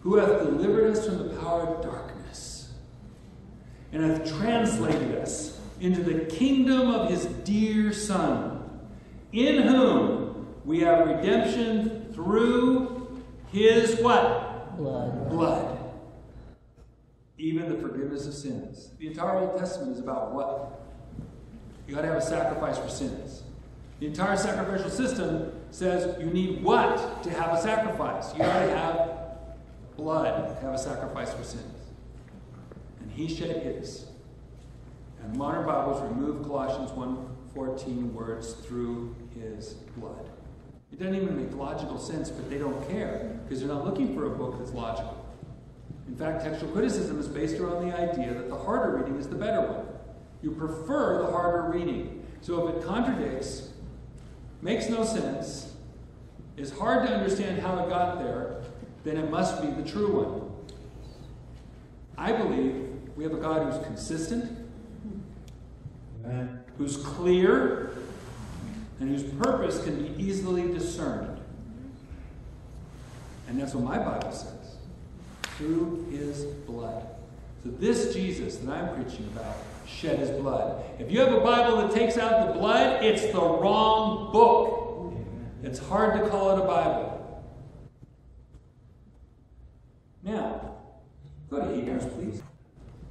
Who hath delivered us from the power of darkness and hath translated us into the kingdom of his dear Son, in whom we have redemption through his what? Blood. Blood. Even the forgiveness of sins. The entire Old Testament is about what? You got to have a sacrifice for sins. The entire sacrificial system says you need what to have a sacrifice? You got to have blood to have a sacrifice for sins. And he shed his. And modern Bibles remove Colossians 1:14 words through his blood. It doesn't even make logical sense, but they don't care because they're not looking for a book that's logical. In fact, textual criticism is based around the idea that the harder reading is the better one. You prefer the harder reading. So if it contradicts, makes no sense, is hard to understand how it got there, then it must be the true one. I believe we have a God who's consistent, who's clear, and whose purpose can be easily discerned. And that's what my Bible says through his blood. So, this Jesus that I'm preaching about shed his blood. If you have a Bible that takes out the blood, it's the wrong book. It's hard to call it a Bible. Now, go to Hebrews, please.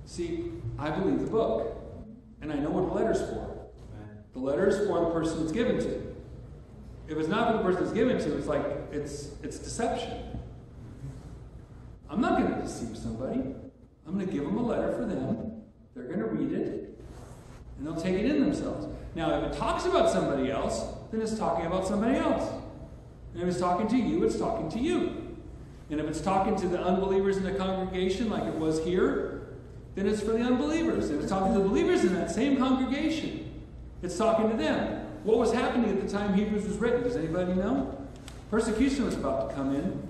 See, I believe the book, and I know what the letter's for. The letter is for the person it's given to. If it's not for the person it's given to, it's like it's it's deception. I'm not going to deceive somebody. I'm going to give them a letter for them. They're going to read it, and they'll take it in themselves. Now, if it talks about somebody else, then it's talking about somebody else. And if it's talking to you, it's talking to you. And if it's talking to the unbelievers in the congregation, like it was here, then it's for the unbelievers. If it's talking to the believers in that same congregation, it's talking to them. What was happening at the time Hebrews was written? Does anybody know? Persecution was about to come in,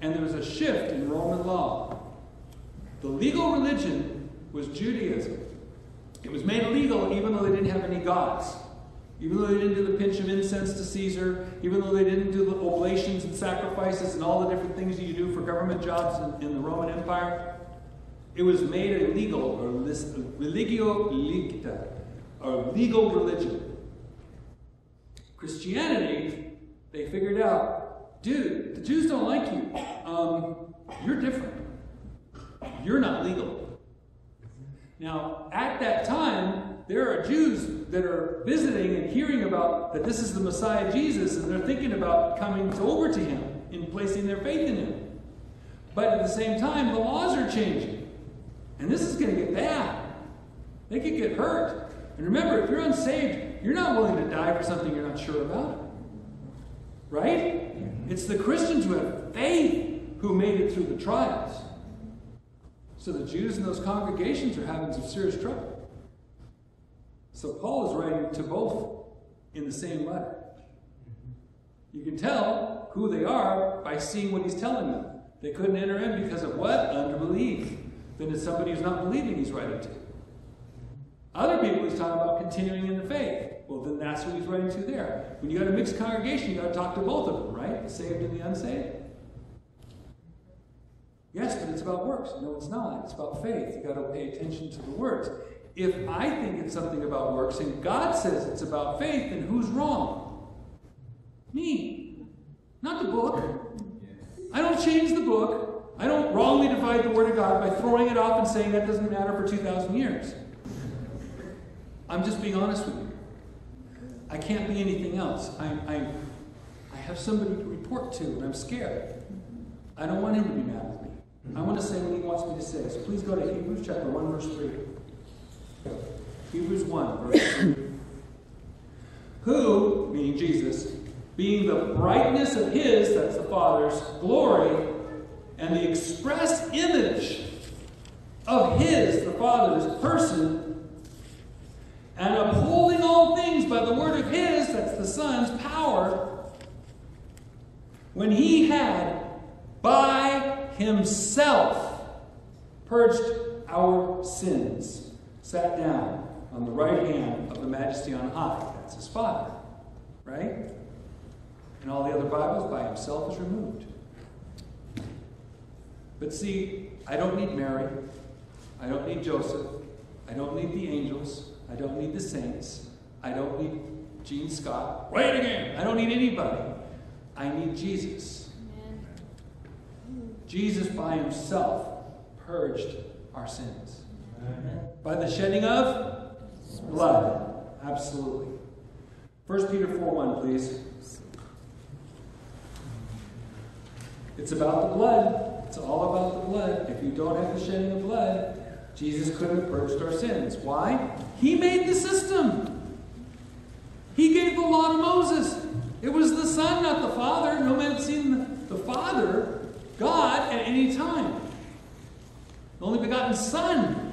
and there was a shift in Roman law. The legal religion was Judaism. It was made illegal even though they didn't have any gods. Even though they didn't do the pinch of incense to Caesar, even though they didn't do the oblations and sacrifices and all the different things you do for government jobs in, in the Roman Empire, it was made illegal or religio licita, or legal religion. Christianity, they figured out, dude, the Jews don't like you. Um, you're different. You're not legal. Now, at that time, there are Jews that are visiting and hearing about that this is the Messiah Jesus, and they're thinking about coming over to him and placing their faith in him. But at the same time, the laws are changing. And this is going to get bad. They could get hurt. And remember, if you're unsaved, you're not willing to die for something you're not sure about. Right? It's the Christians who have faith who made it through the trials. So the Jews in those congregations are having some serious trouble. So Paul is writing to both in the same letter. You can tell who they are by seeing what he's telling them. They couldn't enter in because of what? Unbelief. Then it's somebody who's not believing he's writing to. Other people he's talking about continuing in the faith. Well, then that's what he's writing to there. When you got a mixed congregation, you got to talk to both of them, right? The saved and the unsaved. Yes, but it's about works. No, it's not. It's about faith. You've got to pay attention to the words. If I think it's something about works and God says it's about faith, then who's wrong? Me. Not the book. I don't change the book. I don't wrongly divide the Word of God by throwing it off and saying that doesn't matter for 2,000 years. I'm just being honest with you. I can't be anything else. I, I, I have somebody to report to, and I'm scared. I don't want him to be mad. I want to say what he wants me to say. So please go to Hebrews chapter 1, verse 3. Hebrews 1, verse 3. *coughs* Who, meaning Jesus, being the brightness of his, that's the Father's, glory, and the express image of his, the Father's, person, and upholding all things by the word of his, that's the Son's, power, when he had by himself purged our sins, sat down on the right hand of the majesty on high. That's his Father, right? And all the other Bibles, by himself is removed. But see, I don't need Mary. I don't need Joseph. I don't need the angels. I don't need the saints. I don't need Gene Scott. Right again. I don't need anybody. I need Jesus. Amen. Jesus by himself purged our sins. By the shedding of blood. Absolutely. 1 Peter 4 1, please. It's about the blood. It's all about the blood. If you don't have the shedding of blood, Jesus couldn't have purged our sins. Why? He made the system. He gave the law to Moses. It was the Son, not the Father. No man had seen the Father, God, at any time. The only begotten Son.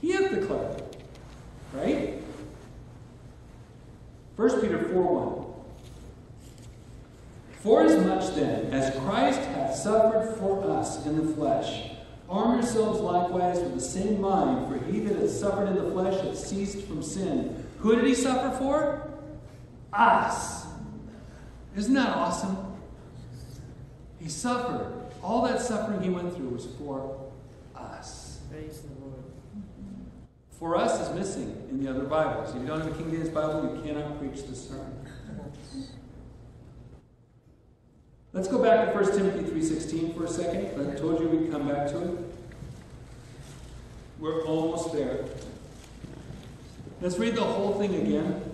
He had declared. Right? 1 Peter 4 1. Forasmuch then as Christ hath suffered for us in the flesh, arm yourselves likewise with the same mind, for he that hath suffered in the flesh hath ceased from sin. Who did he suffer for? Us. Isn't that awesome? He suffered. All that suffering he went through was for us. Praise the Lord. For us is missing in the other Bibles. If you don't have a King James Bible, you cannot preach this sermon. Let's go back to 1 Timothy 3.16 for a second. I told you we'd come back to it. We're almost there. Let's read the whole thing again.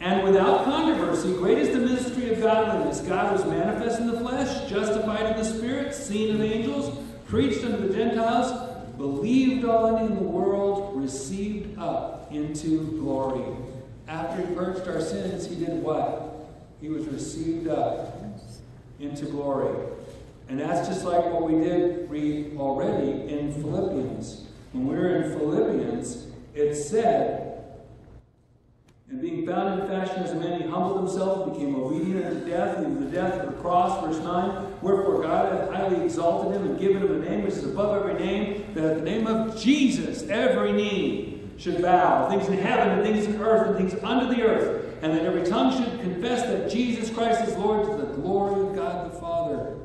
And without controversy, great is the mystery of godliness. God was manifest in the flesh, justified in the spirit, seen of angels, preached unto the Gentiles, believed on in the world, received up into glory. After he purged our sins, he did what? He was received up into glory. And that's just like what we did read already in Philippians. When we were in Philippians, it said, and being found in fashion as a man, he humbled himself, and became obedient unto death, even the death of the cross. Verse 9 Wherefore God hath highly exalted him and given him a name which is above every name, that at the name of Jesus every knee should bow, things in heaven and things in earth and things under the earth, and that every tongue should confess that Jesus Christ is Lord to the glory of God the Father.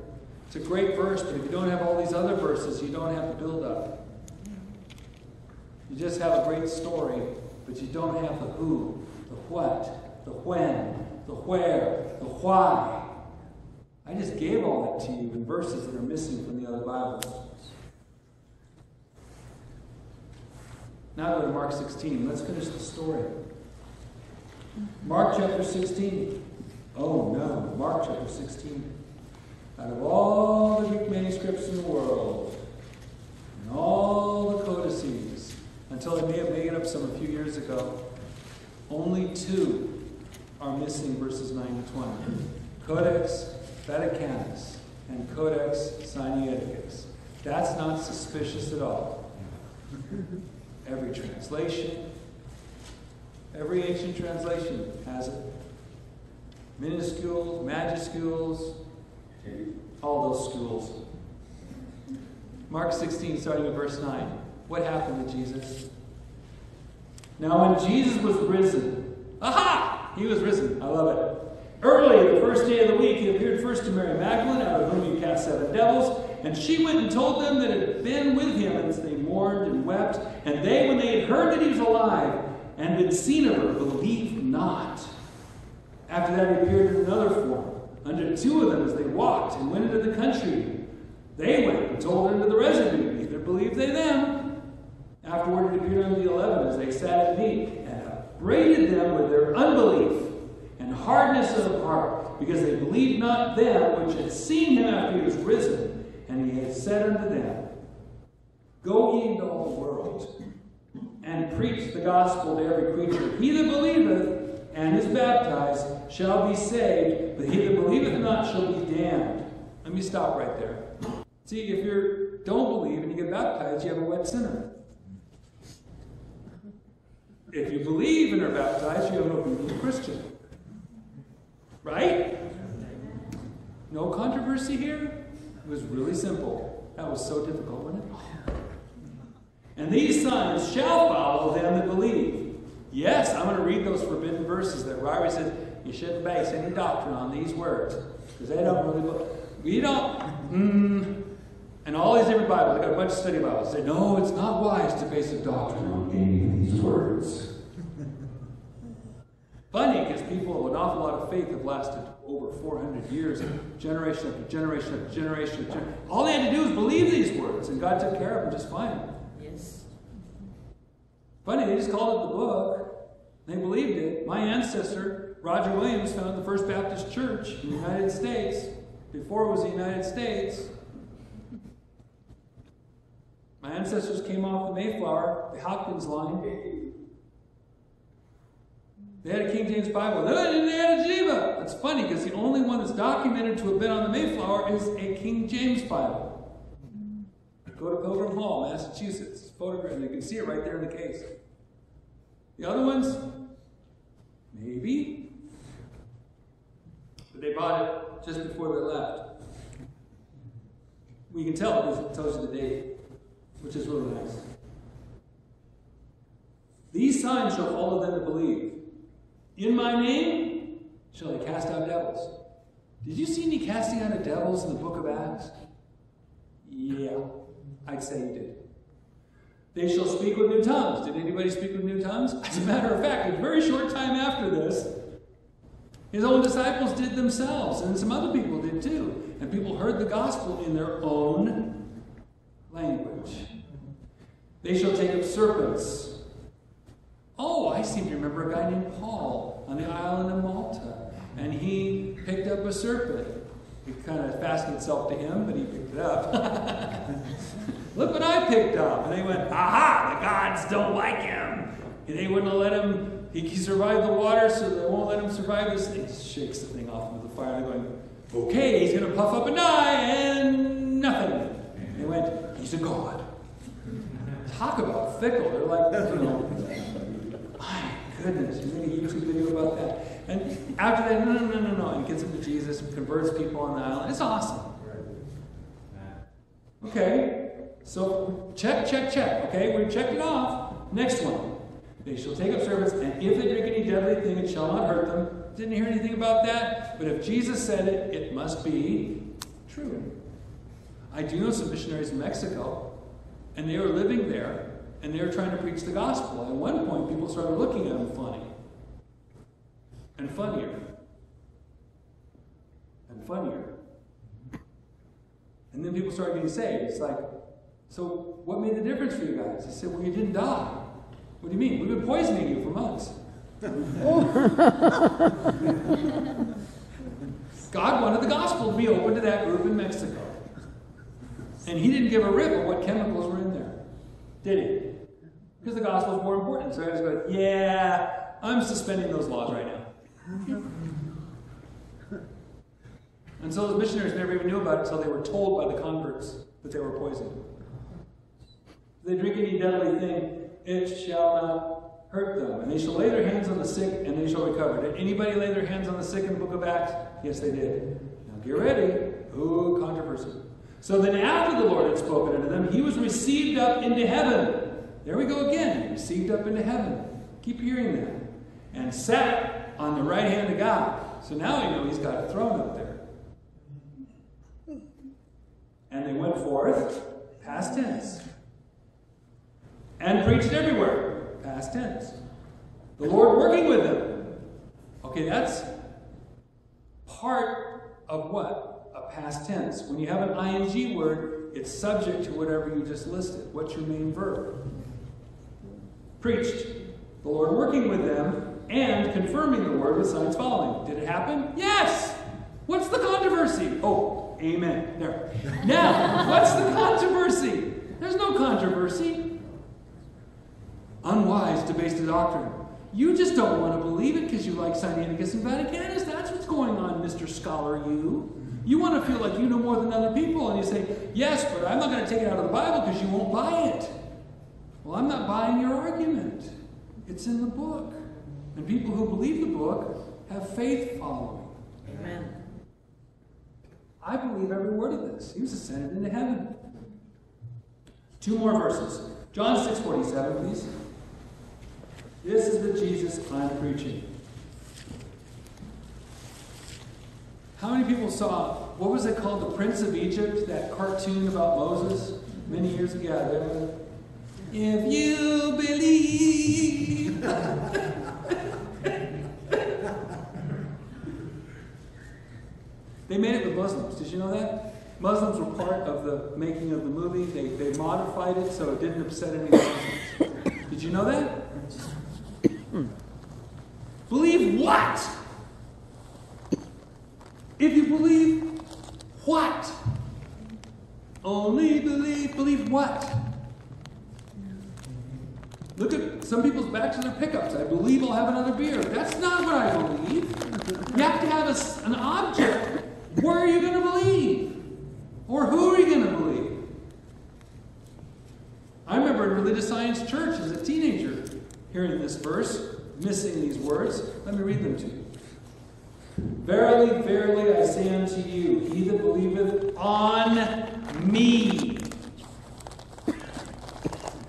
It's a great verse, but if you don't have all these other verses, you don't have the build up. You just have a great story, but you don't have the who, what, the when, the where, the why. I just gave all that to you in verses that are missing from the other Bibles. Now go to Mark 16. Let's finish the story. Mark chapter 16. Oh no, Mark chapter 16. Out of all the Greek manuscripts in the world, and all the codices, until they may have made up some a few years ago, only two are missing verses 9 to 20. Codex Vaticanus and Codex Sinaiticus. That's not suspicious at all. Every translation, every ancient translation has it. Minuscules, majuscules, all those schools. Mark 16, starting at verse 9. What happened to Jesus? Now, when Jesus was risen, aha! He was risen. I love it. Early, the first day of the week, he appeared first to Mary Magdalene, out of whom he cast seven devils. And she went and told them that had been with him, and they mourned and wept. And they, when they had heard that he was alive and had seen of her, believed not. After that, he appeared in another form under two of them as they walked and went into the country. They went and told unto the residue, neither believed they them. Afterward, it appeared unto the eleven as they sat at meat, and upbraided them with their unbelief and hardness of heart, because they believed not them which had seen him after he was risen. And he had said unto them, Go ye into all the world, and preach the gospel to every creature. He that believeth and is baptized shall be saved, but he that believeth not shall be damned. Let me stop right there. See, if you don't believe and you get baptized, you have a wet sinner. If you believe and are baptized, you have an obedient Christian. Right? No controversy here? It was really simple. That was so difficult, wasn't it? And these signs shall follow them that believe. Yes, I'm going to read those forbidden verses that Ryrie said you shouldn't base any doctrine on these words because they don't really. We don't. Mm, and all these different Bibles, I got a bunch of study Bibles. Say no, it's not wise to base a doctrine on of these words. Funny because people with an awful lot of faith have lasted over 400 years, generation after generation after generation. After generation. All they had to do was believe these words, and God took care of them just fine. Yes. Funny, they just called it the book. They believed it. My ancestor, Roger Williams, founded the First Baptist Church in the United States before it was the United States. My ancestors came off the Mayflower, the Hopkins line. They had a King James Bible. Then they had a Geneva. That's funny because the only one that's documented to have been on the Mayflower is a King James Bible. Go to Pilgrim Hall, Massachusetts. Photograph, and you can see it right there in the case. The other ones, maybe. But they bought it just before they left. We can tell because it tells you the date, which is really nice. These signs shall follow them that believe. In my name shall they cast out devils. Did you see any casting out of devils in the book of Acts? Yeah, I'd say you did. They shall speak with new tongues. Did anybody speak with new tongues? *laughs* As a matter of fact, a very short time after this, his own disciples did themselves, and some other people did too. And people heard the gospel in their own language. They shall take up serpents. Oh, I seem to remember a guy named Paul on the island of Malta. And he picked up a serpent. It kind of fastened itself to him, but he picked it up. *laughs* Look what I picked up. And they went, aha, the gods don't like him. And they wouldn't let him, he, he survived the water, so they won't let him survive this thing. He shakes the thing off with the fire. They're going, okay, he's going to puff up and die, and. And went, he's a god. Talk about fickle. They're like, you know, my goodness, you made a YouTube video about that. And after that, no, no, no, no, no. And gets them to Jesus, converts people on the island. It's awesome. Okay, so check, check, check. Okay, we checked it off. Next one. They shall take up servants, and if they drink any deadly thing, it shall not hurt them. Didn't hear anything about that, but if Jesus said it, it must be true. I do know some missionaries in Mexico, and they were living there, and they were trying to preach the gospel. At one point, people started looking at them funny, and funnier, and funnier. And then people started getting saved. It's like, so what made the difference for you guys? He said, well, you didn't die. What do you mean? We've been poisoning you for months. *laughs* God wanted the gospel to be open to that group in Mexico. And he didn't give a rip of what chemicals were in there. Did he? Because the gospel is more important. So I just go, yeah, I'm suspending those laws right now. and so the missionaries never even knew about it until they were told by the converts that they were poisoned. If they drink any deadly thing, it shall not hurt them. And they shall lay their hands on the sick, and they shall recover. Did anybody lay their hands on the sick in the book of Acts? Yes, they did. Now get ready. Ooh, controversy. So then, after the Lord had spoken unto them, he was received up into heaven. There we go again. Received up into heaven. Keep hearing that. And sat on the right hand of God. So now we know he's got a throne up there. And they went forth, past tense, and preached everywhere, past tense. The Lord working with them. Okay, that's part of what? Past tense. When you have an ing word, it's subject to whatever you just listed. What's your main verb? Preached. The Lord working with them and confirming the word with signs following. Did it happen? Yes! What's the controversy? Oh, amen. There. Now, what's the controversy? There's no controversy. Unwise to base the doctrine. You just don't want to believe it because you like Sinaiticus and Vaticanus. That's what's going on, Mr. Scholar, you. You want to feel like you know more than other people, and you say, Yes, but I'm not going to take it out of the Bible because you won't buy it. Well, I'm not buying your argument. It's in the book. And people who believe the book have faith following. Amen. I believe every word of this. He was ascended into heaven. Two more verses. John 6:47, please. This is the Jesus I'm preaching. How many people saw what was it called, The Prince of Egypt, that cartoon about Moses many years ago? If you believe. *laughs* They made it with Muslims. Did you know that? Muslims were part of the making of the movie. They, they modified it so it didn't upset any Muslims. Did you know that? believe what? If you believe what? Only believe, believe what? Look at some people's backs of their pickups. I believe I'll have another beer. That's not what I believe. You have to have a, an object. Where are you going to believe? Or who are you going to believe? I remember in Religious Science Church as a teenager hearing this verse, missing these words. Let me read them to you. Verily, verily, I say unto you, he that believeth on me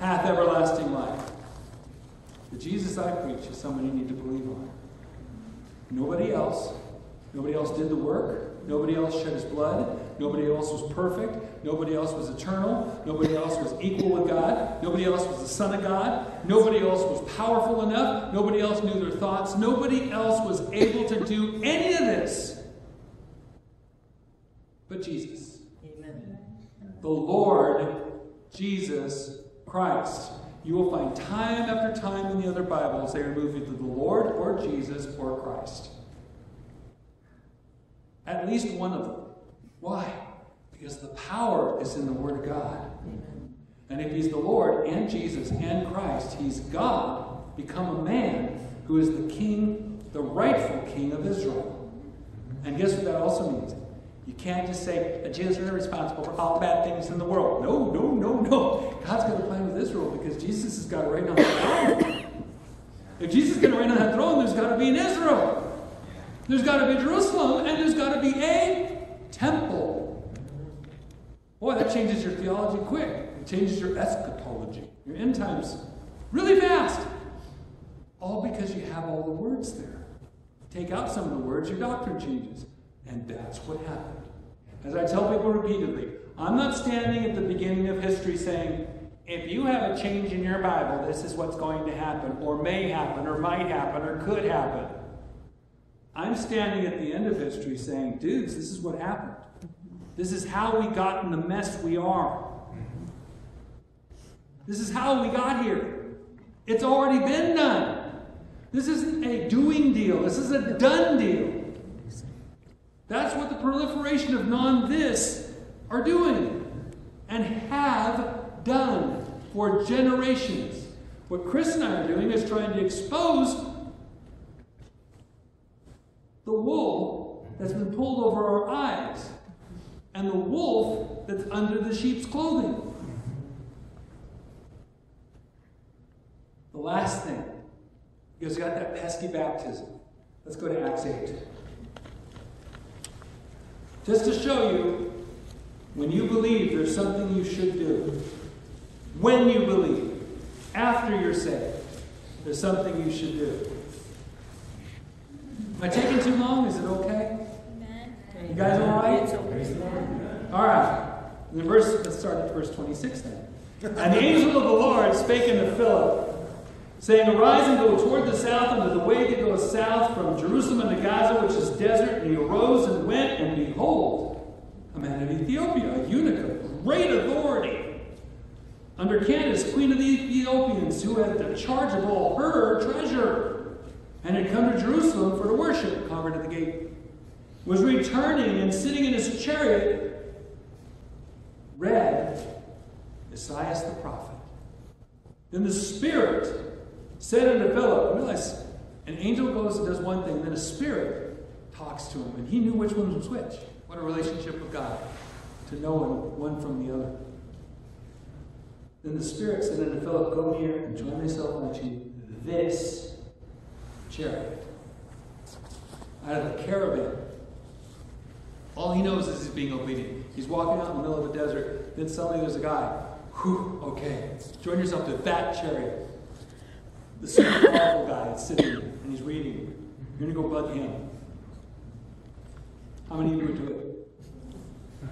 hath everlasting life. The Jesus I preach is someone you need to believe on. Nobody else. Nobody else did the work. Nobody else shed his blood. Nobody else was perfect. Nobody else was eternal. Nobody else was equal with God. Nobody else was the Son of God. Nobody else was powerful enough. Nobody else knew their thoughts. Nobody else was able to do any of this but Jesus. Amen. The Lord Jesus Christ. You will find time after time in the other Bibles they remove either the Lord or Jesus or Christ. At least one of them. Why? Because the power is in the Word of God. And if He's the Lord and Jesus and Christ, He's God, become a man who is the King, the rightful King of Israel. And guess what that also means? You can't just say that Jesus is responsible for all bad things in the world. No, no, no, no. God's got a plan with Israel because Jesus has got it right on the throne. If Jesus is going to reign on that throne, there's got to be an Israel. There's got to be Jerusalem, and there's got to be a temple. Boy, that changes your theology quick. It changes your eschatology, your end times, really fast. All because you have all the words there. Take out some of the words, your doctrine changes. And that's what happened. As I tell people repeatedly, I'm not standing at the beginning of history saying, if you have a change in your Bible, this is what's going to happen, or may happen, or might happen, or could happen. I'm standing at the end of history saying, dudes, this is what happened. This is how we got in the mess we are. This is how we got here. It's already been done. This isn't a doing deal, this is a done deal. That's what the proliferation of non this are doing and have done for generations. What Chris and I are doing is trying to expose the wool that's been pulled over our eyes and the wolf that's under the sheep's clothing. The last thing, you guys got that pesky baptism. Let's go to Acts 8. Just to show you, when you believe, there's something you should do. When you believe, after you're saved, there's something you should do. Am I taking too long? Is it okay? Amen. You guys all right? All right. In the verse, let's start at verse 26 then. And the angel of the Lord spake unto Philip, saying, Arise and go toward the south unto the way that goes south from Jerusalem unto Gaza, which is desert. And he arose and went, and behold, a man of Ethiopia, a eunuch of great authority, under Candace, queen of the Ethiopians, who had the charge of all her treasure, and had come to Jerusalem for to worship, conquered at the gate, was returning and sitting in his chariot, read Esaias the prophet. Then the Spirit said unto Philip, realize an angel goes and does one thing, then a spirit talks to him, and he knew which one was which. What a relationship with God to know one from the other. Then the Spirit said unto Philip, Go near and join thyself unto this chariot. Out of the caravan. All he knows is he's being obedient. He's walking out in the middle of the desert. Then suddenly there's a guy. Whew, okay. Join yourself to that chariot the super powerful guy is sitting and he's reading. You're going to go bug him. How many of you would do it?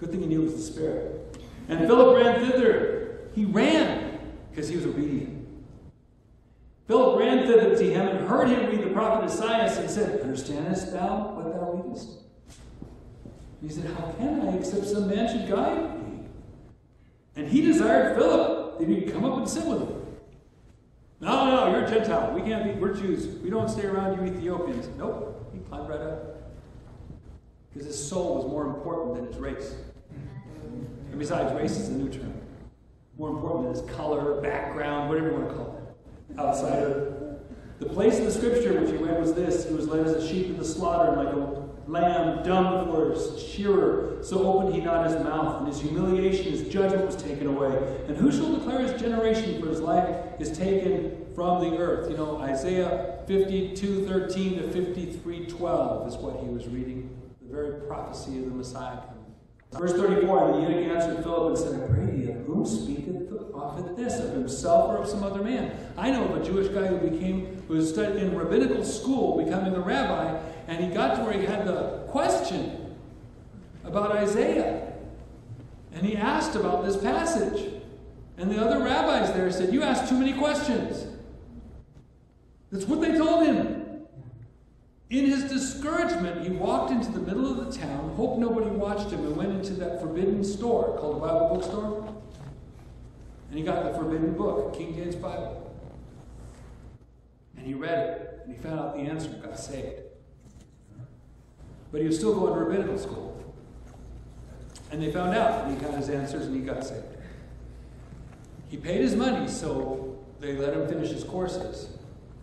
Good thing he knew it was the Spirit. And Philip ran thither. He ran because he was obedient. Philip ran thither to him and heard him read the prophet Esaias and said, Understandest thou what thou readest? he said, How can I, except some man should guide me? And he desired Philip that he would come up and sit with him. No, no, you're a Gentile. We can't be, we're Jews. We don't stay around you Ethiopians. Nope. He climbed right up. Because his soul was more important than his race. And besides, race is a new term. More important than his color, background, whatever you want to call it. Outsider. The place in the scripture which he read was this He was led as a sheep to the slaughter, and like a lamb dumb before his shearer, so opened he not his mouth, and his humiliation, his judgment was taken away. And who shall declare his generation, for his life is taken from the earth? You know, Isaiah 52, 13 to 53, 12 is what he was reading, the very prophecy of the Messiah. Verse 34, and the eunuch answered Philip and said, I pray thee, of whom speaketh prophet this, of himself or of some other man? I know of a Jewish guy who became, who was studying in rabbinical school, becoming a rabbi, and he got to where he had the question about Isaiah. And he asked about this passage. And the other rabbis there said, You asked too many questions. That's what they told him. In his discouragement, he walked into the middle of the town, hoped nobody watched him, and went into that forbidden store called a Bible bookstore. And he got the forbidden book, King James Bible. And he read it, and he found out the answer and got saved. But he was still going to rabbinical school. And they found out, and he got his answers, and he got saved. He paid his money, so they let him finish his courses.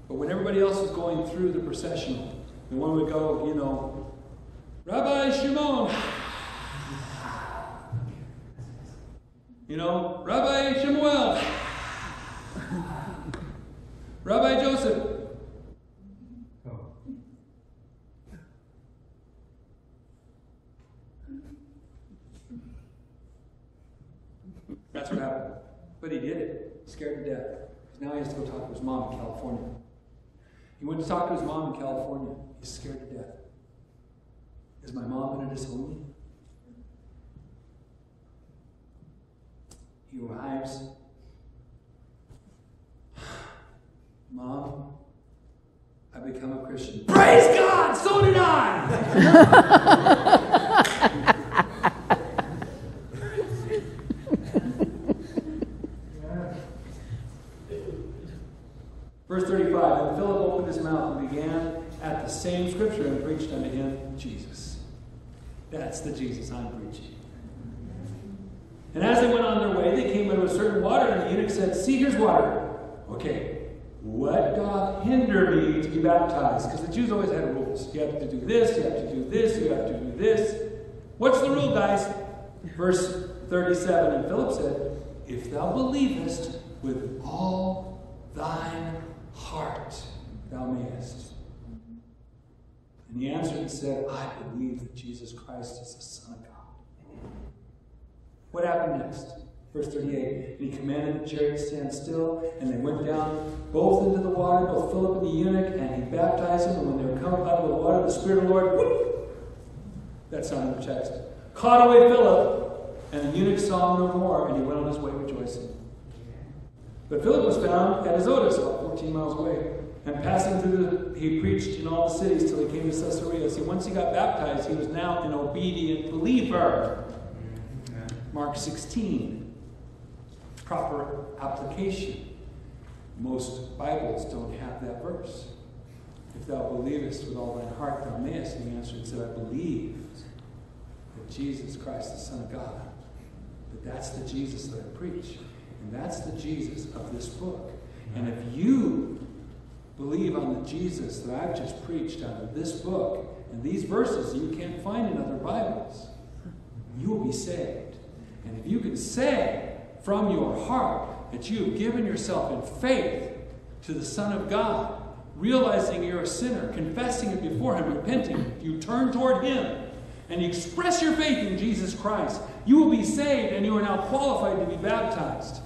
But when everybody else was going through the processional, the one would go, you know, Rabbi Shimon. You know, Rabbi Shemuel. *laughs* Rabbi Joseph. That's what happened. But he did it, scared to death. Now he has to go talk to his mom in California. He went to talk to his mom in California. He's scared to death. Is my mom going to disown He arrives. Mom, I become a Christian. Praise God! So did I! Verse 35 And Philip opened his mouth and began at the same scripture and preached unto him Jesus. That's the Jesus I'm preaching. And as they went on their way, they came into a certain water, and the eunuch said, See, here's water. Okay, what doth hinder me to be baptized? Because the Jews always had rules. You have to do this, you have to do this, you have to do this. What's the rule, guys? Verse 37 And Philip said, If thou believest with all thine heart, thou mayest. And he answered and said, I believe that Jesus Christ is the Son of God. What happened next? Verse 38 And he commanded the chariot to stand still, and they went down both into the water, both Philip and the eunuch, and he baptized them. And when they were come out of the water, the Spirit of the Lord, whoop, that's not in the text, caught away Philip, and the eunuch saw him no more, and he went on his way rejoicing. But Philip was found at Azotus, about 14 miles away. And passing through the, he preached in all the cities till he came to Caesarea. See, once he got baptized, he was now an obedient believer. Mark 16. Proper application. Most Bibles don't have that verse. If thou believest with all thine heart, thou mayest. And he answered and said, I believe that Jesus Christ, the Son of God. But that's the Jesus that I preach. And that's the Jesus of this book. And if you believe on the Jesus that I've just preached out of this book and these verses you can't find in other Bibles, you will be saved. And if you can say from your heart that you have given yourself in faith to the Son of God, realizing you're a sinner, confessing it before Him, repenting, you turn toward Him and you express your faith in Jesus Christ, you will be saved and you are now qualified to be baptized.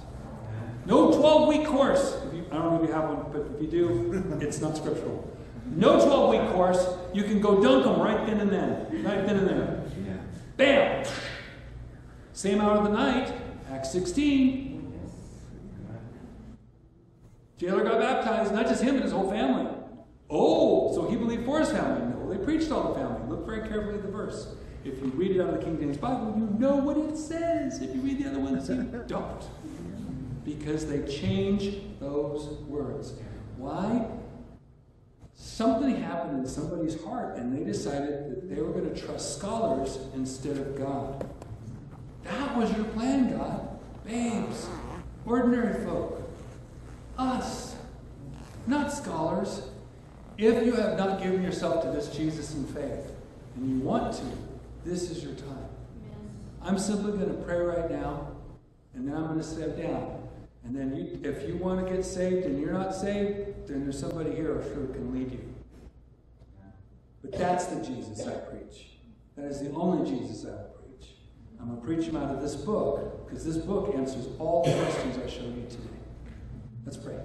No 12 week course. You, I don't know if you have one, but if you do, it's not scriptural. No 12 week course. You can go dunk them right then and then. Right then and there. Yeah. Bam! Same hour of the night, Acts 16. Jailer got baptized, not just him, but his whole family. Oh, so he believed for his family. No, they preached all the family. Look very carefully at the verse. If you read it out of the King James Bible, you know what it says. If you read the other ones, you *laughs* don't. Because they change those words. Why? Something happened in somebody's heart, and they decided that they were going to trust scholars instead of God. That was your plan, God. Babes, ordinary folk, us, not scholars. If you have not given yourself to this Jesus in faith, and you want to, this is your time. I'm simply going to pray right now, and then I'm going to step down. And then you, if you want to get saved and you're not saved, then there's somebody here who can lead you. But that's the Jesus I preach. That is the only Jesus I preach. I'm going to preach him out of this book because this book answers all the questions I showed you today. Let's pray.